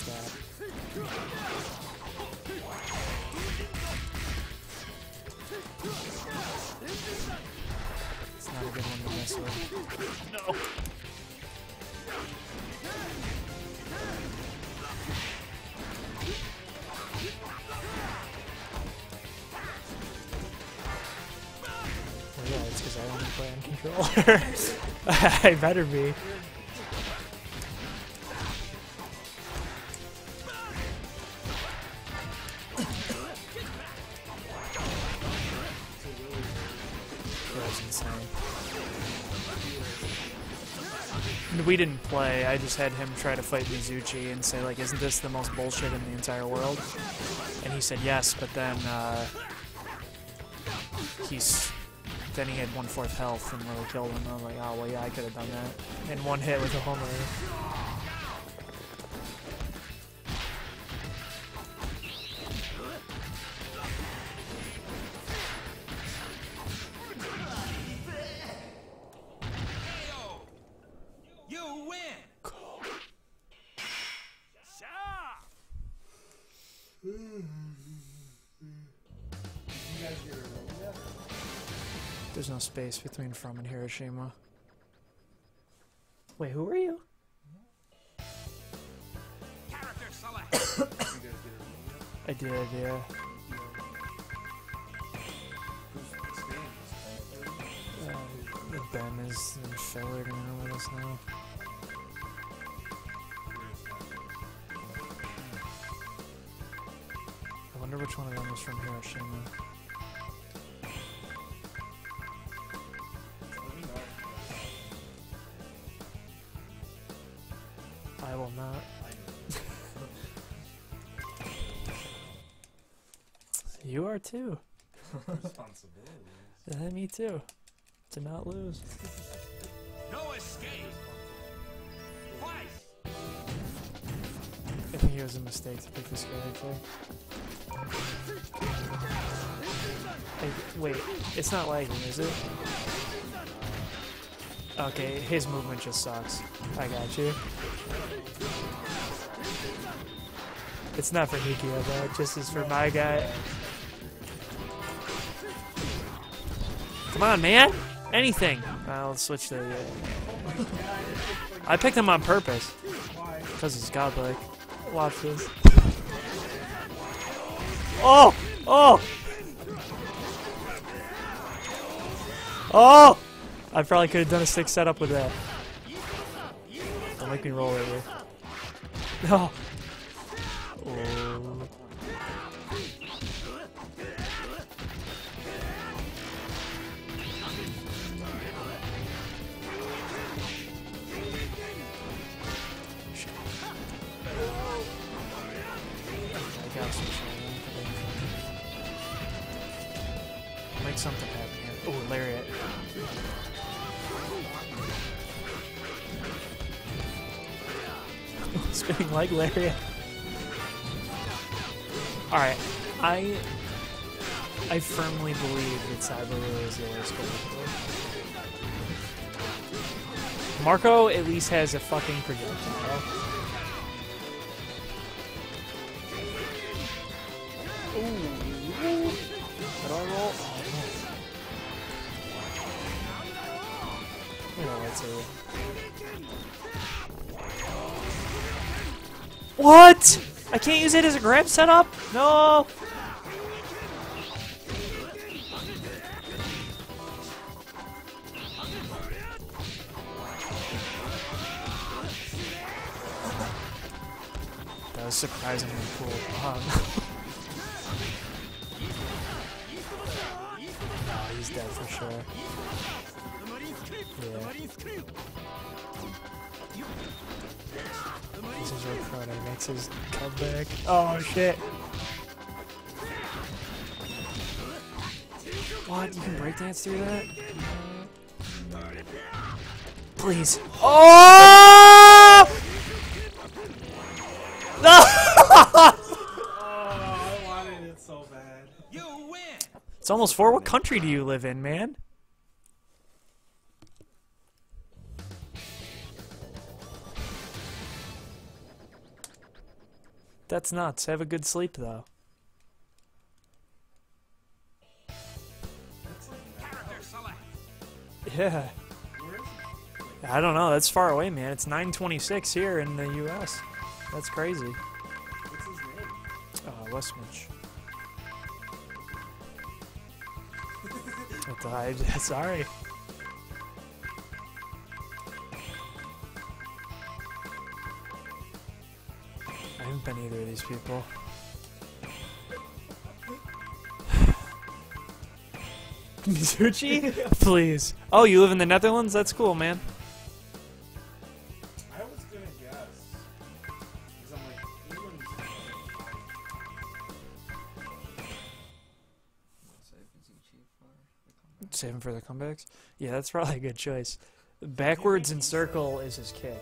stab. It's not a good one to mess with. No! Well, yeah, it's because I only play on controller. [LAUGHS] I better be. Play. I just had him try to fight Mizuchi and say, like, isn't this the most bullshit in the entire world? And he said yes, but then uh, he's then he had one fourth health and really killed him. I was like, oh well, yeah, I could have done that in one hit with a homer. Space between from and Hiroshima. Wait, who are you? Character select. You guys get a room yet? I did, yeah. Uh, ben is and Phil are gonna with us now. I wonder which one of them is from Hiroshima. Too. Responsibility. Uh, me too. To not lose. No escape. Fight. I think it was a mistake to pick this character. Hey, wait, it's not lagging, is it? Okay, his movement just sucks. I got you. It's not for Nikio though, it just is for my guy. Come on, man! Anything! I'll switch to. Uh, I picked him on purpose. Because he's godlike. Watch this. Oh! Oh! Oh! I probably could have done a stick setup with that. Don't make me roll it here. No. Oh. Spinning leg lariat. Alright, I I firmly believe that Cyber Woo is the worst character. Marco at least has a fucking projectile. Ooh. Did I roll? Oh, you know, let's see. What? I can't use it as a grab setup? No! That was surprisingly cool. Um, [LAUGHS] oh, he's dead for sure. Yeah. This is where Chrono makes his comeback. Oh shit! What? You can breakdance through that? Please. Oh! No! [LAUGHS] Oh, I wanted it so bad. You win. It's almost four. What country do you live in, man? That's nuts. Have a good sleep, though. Yeah. I don't know. That's far away, man. It's 9:26 here in the U.S. That's crazy. What's his name? Uh, Westminch. I, [LAUGHS] sorry. I haven't either of these people. [LAUGHS] Mizuchi? [LAUGHS] Please. Oh, you live in the Netherlands? That's cool, man. I was gonna guess. Because I'm like, England's. Save Mizuchi for the. Save him for the comebacks? Yeah, that's probably a good choice. Backwards and circle is his kick.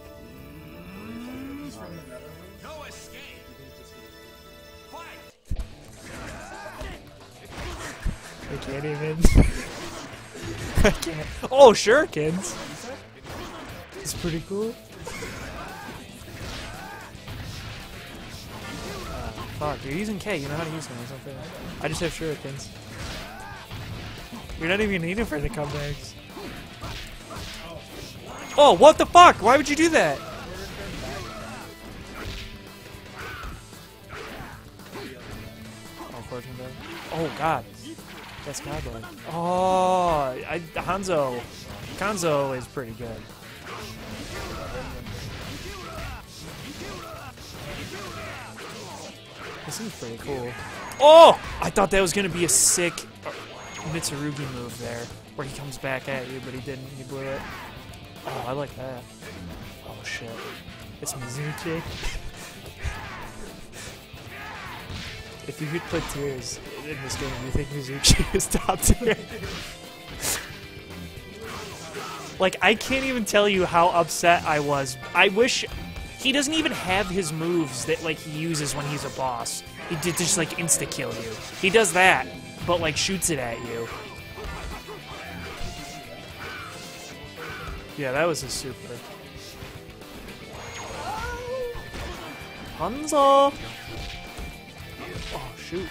Can't even. [LAUGHS] I can't. Oh, shurikens! It's pretty cool. Uh, fuck, you're using K. You know how to use them or something. I just have shurikens. You're not even needed for the comebacks. Oh, what the fuck? Why would you do that? Oh, Oh, God. That's Cowboy. Oh, I, Hanzo. Is pretty good. This seems pretty cool. Oh! I thought that was going to be a sick uh, Mitsurugi move there, where he comes back at you, but he didn't. He blew it. Oh, I like that. Oh, shit. It's Mizuchi. [LAUGHS] if you could put tears in this game, you think Mizuchi [LAUGHS] is top tier? like, I can't even tell you how upset I was. I wish he doesn't even have his moves that like he uses when he's a boss. He did just like insta kill you. He does that, but like shoots it at you. Yeah, that was a super. Hanzo. Oh shoot.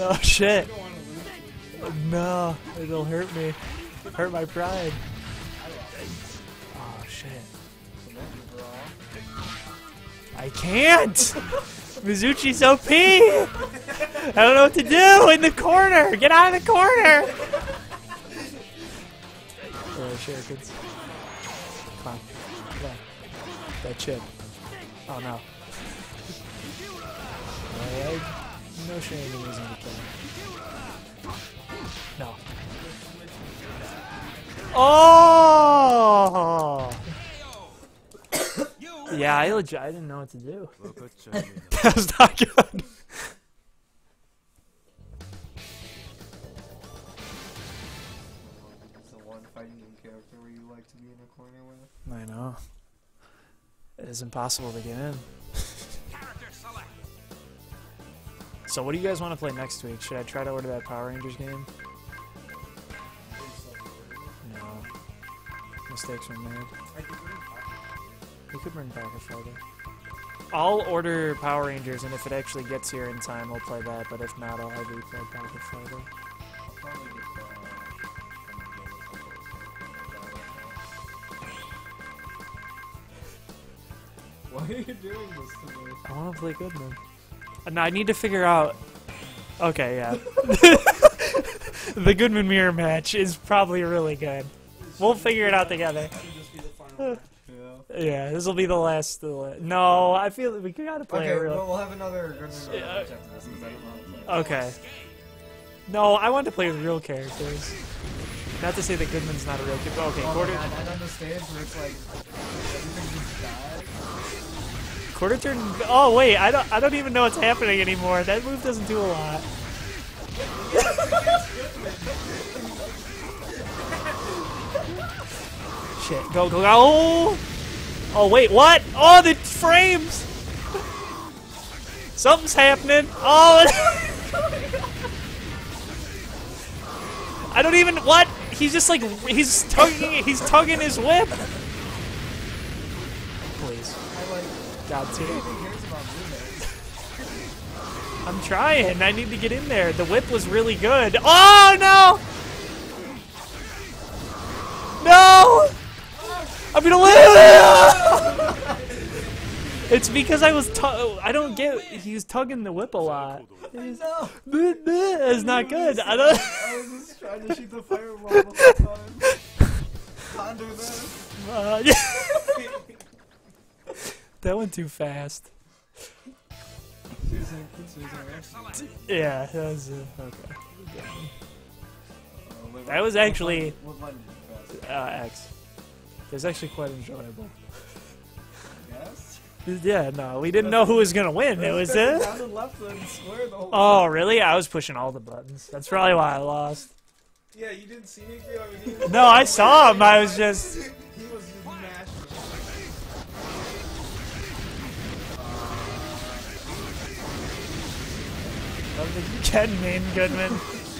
[LAUGHS] Oh shit. No, it'll hurt me. Hurt my pride. Oh shit. I can't! [LAUGHS] Mizuchi's OP! I don't know what to do in the corner! Get out of the corner! Oh, shurikens. Come on. That chip. Oh no. [LAUGHS] No shame in losing the kill. No. Oh! [COUGHS] yeah, I legit I didn't know what to do. [LAUGHS] that was not good. I know. It is impossible to get in. So what do you guys want to play next week? Should I try to order that Power Rangers game? No. Mistakes were made. We could bring back a Friday. I'll order Power Rangers, and if it actually gets here in time, we'll play that. But if not, I'll have you play Power Friday. I'll probably get the. Uh, Why are you doing this to me? I want to play Goodman. Uh, I need to figure out. Okay, yeah. [LAUGHS] the Goodman mirror match is probably really good. We'll figure it out together. Should just be the final. Yeah. This will be the last. The no, I feel we gotta play Okay, a real. well, we'll have another good Yeah. match after this because I don't want. Okay. No, I want to play with real characters. Not to say that Goodman's not a real character. Okay, Oh quarter god, and on the stage where it's like everything just dies. Quarter turn. Oh wait, I don't. I don't even know what's happening anymore. That move doesn't do a lot. [LAUGHS] Shit! Go go go! Oh! Oh wait, what? Oh, the frames! [LAUGHS] Something's happening. Oh! [LAUGHS] I don't even what? He's just like he's tugging. He's tugging his whip. Like. God tier. Who cares about remakes? I'm trying. I need to get in there. The whip was really good. Oh no! No! I'm gonna lose! it's because I was. Tu- I don't get. He's tugging the whip a lot. No, It's not good. I don't. [LAUGHS] I was just trying to shoot the fireball the whole time. Ponder this. Uh, yeah. [LAUGHS] [LAUGHS] that went too fast. Yeah, that was uh, okay. That was actually- What button did you press? Uh, X. It was actually quite enjoyable. Yes. Yeah, no, we didn't know who was gonna win. It was it. Down and left and square the whole Oh, really? I was pushing all the buttons. That's probably why I lost. Yeah, you didn't see me. I mean, he was, No, I saw him. I was just. he was just can main Goodman.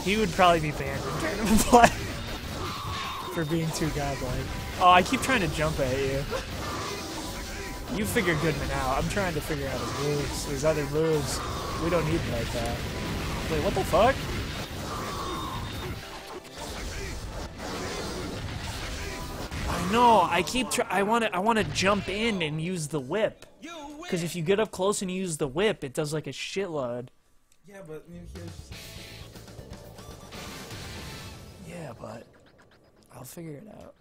He would probably be banned in tournament play [LAUGHS] for being too godlike. Oh, I keep trying to jump at you. You figure Goodman out. I'm trying to figure out his moves, his other moves. We don't need like that. Wait, what the fuck? I know. I keep. Try- I want to. I want to jump in and use the whip. Because if you get up close and you use the whip, it does like a shitload. Yeah, but you know, here's Yeah, but I'll figure it out.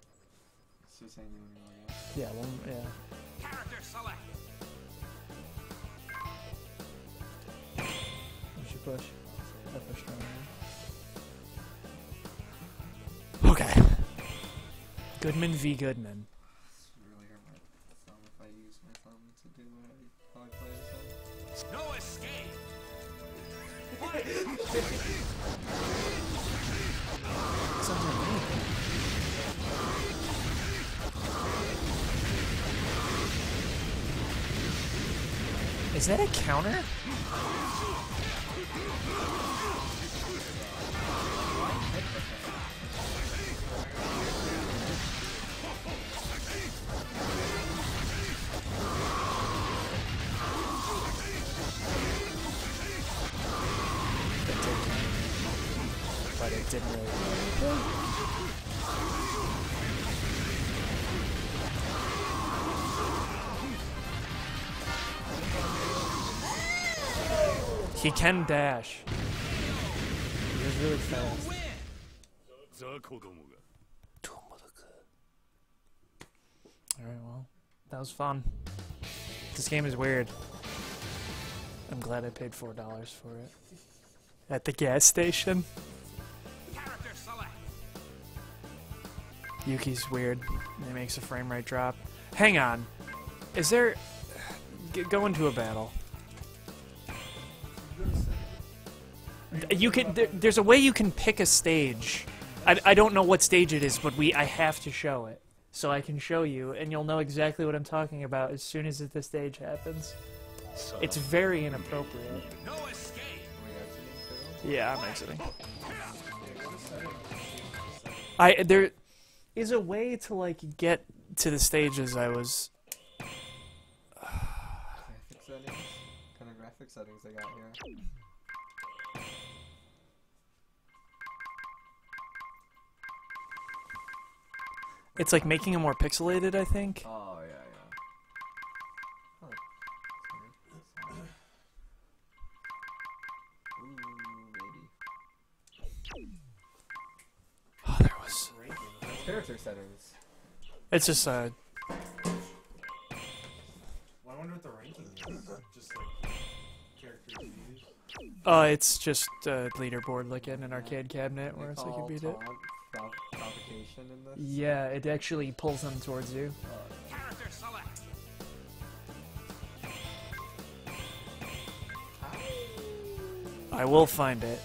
She's saying you know, yeah. Yeah, well, yeah. Character select. You should push. I pushed on Okay. Goodman v. Goodman. Is that a counter? didn't really. He can dash. He's really fast. Alright, well, that was fun. This game is weird. I'm glad I paid $4 for it. At the gas station? Yuki's weird. It makes a frame rate drop. Hang on. Is there. G- go into a battle. You can. There, there's a way you can pick a stage. I, I don't know what stage it is, but we I have to show it, so I can show you, and you'll know exactly what I'm talking about as soon as the stage happens. It's very inappropriate. No escape! Yeah, I'm exiting. I there is a way to like get to the stages I was. Graphic settings? kind of graphic settings they got here? It's like making it more pixelated, I think. Oh, character settings. It's just uh, Well, I wonder what the ranking is. Just like characters you uh, it's just a leaderboard like in an arcade cabinet where it's like call you beat it. taunt prov- provocation in this. Yeah, it actually pulls them towards you. Uh, Character select. I will find it.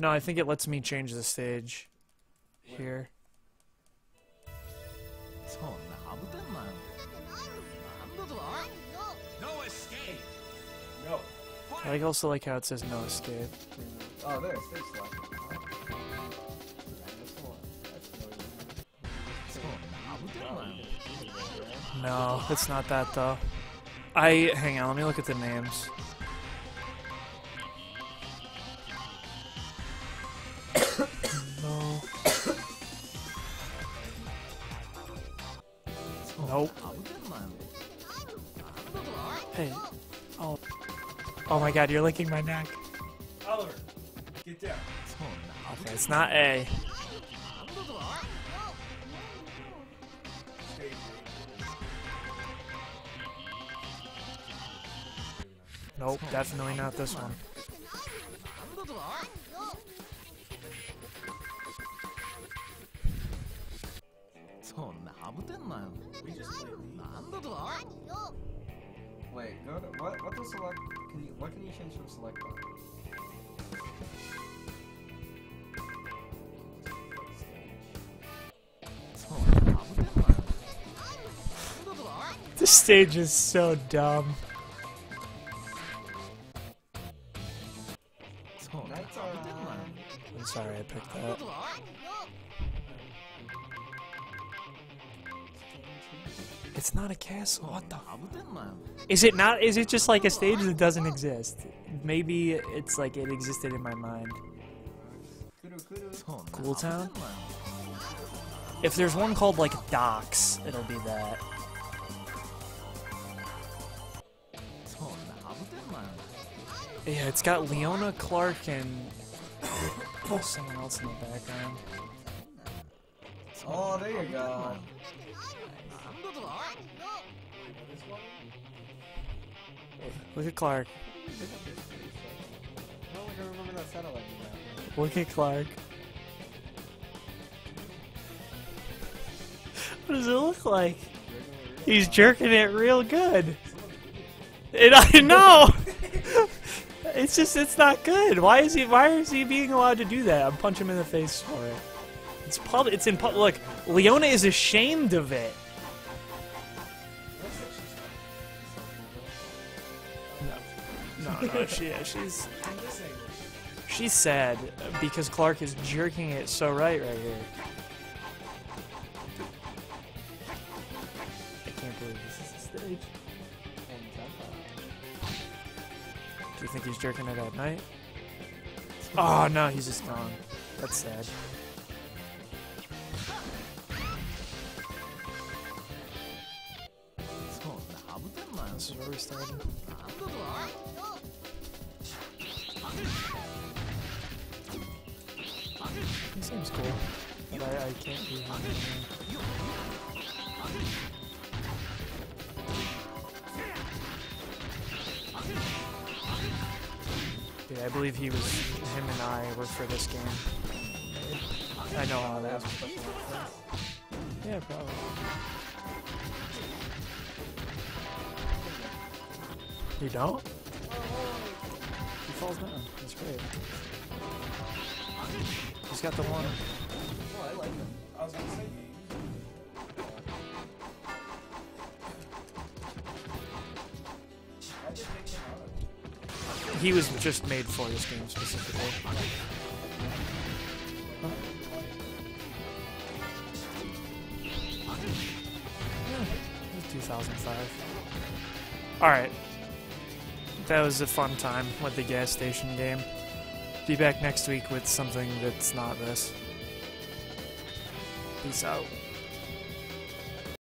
No, I think it lets me change the stage here. No escape. No. I also like how it says no escape. Oh, left. No, it's not that though. I hang on, let me look at the names. Nope. Hey. Oh. Oh my god, you're licking my neck. Oliver, get down. Okay, it's not A. Nope, definitely not this one. Wait, go what? What does select? Can you? What can you change from select? This stage is so dumb. I'm sorry I picked that. It's not a castle. What the? Is it not? Is it just like a stage that doesn't exist? Maybe it's like it existed in my mind. Cool town. If there's one called like docks, it'll be that. Yeah, it's got Leona Clark and someone else in the background. Oh, there you go. Look at Clark. Look at Clark. What does it look like? He's jerking it real good. And I [LAUGHS] know. [LAUGHS] It's just it's not good. Why is he why is he being allowed to do that? I'm punching him in the face for it. It's public it's in public look, Leona is ashamed of it. No, no she, she's she's sad because Clark is jerking it so right right here. I can't believe this is the stage. Do you think he's jerking it at night? Oh no, he's just gone. That's sad. You don't? He falls down. That's great. He's got the one. Oh, I like him. I was gonna say, you I did take him out He was just made for this game specifically. Yeah, it was 2005. Alright. That was a fun time with the gas station game. Be back next week with something that's not this. Peace out.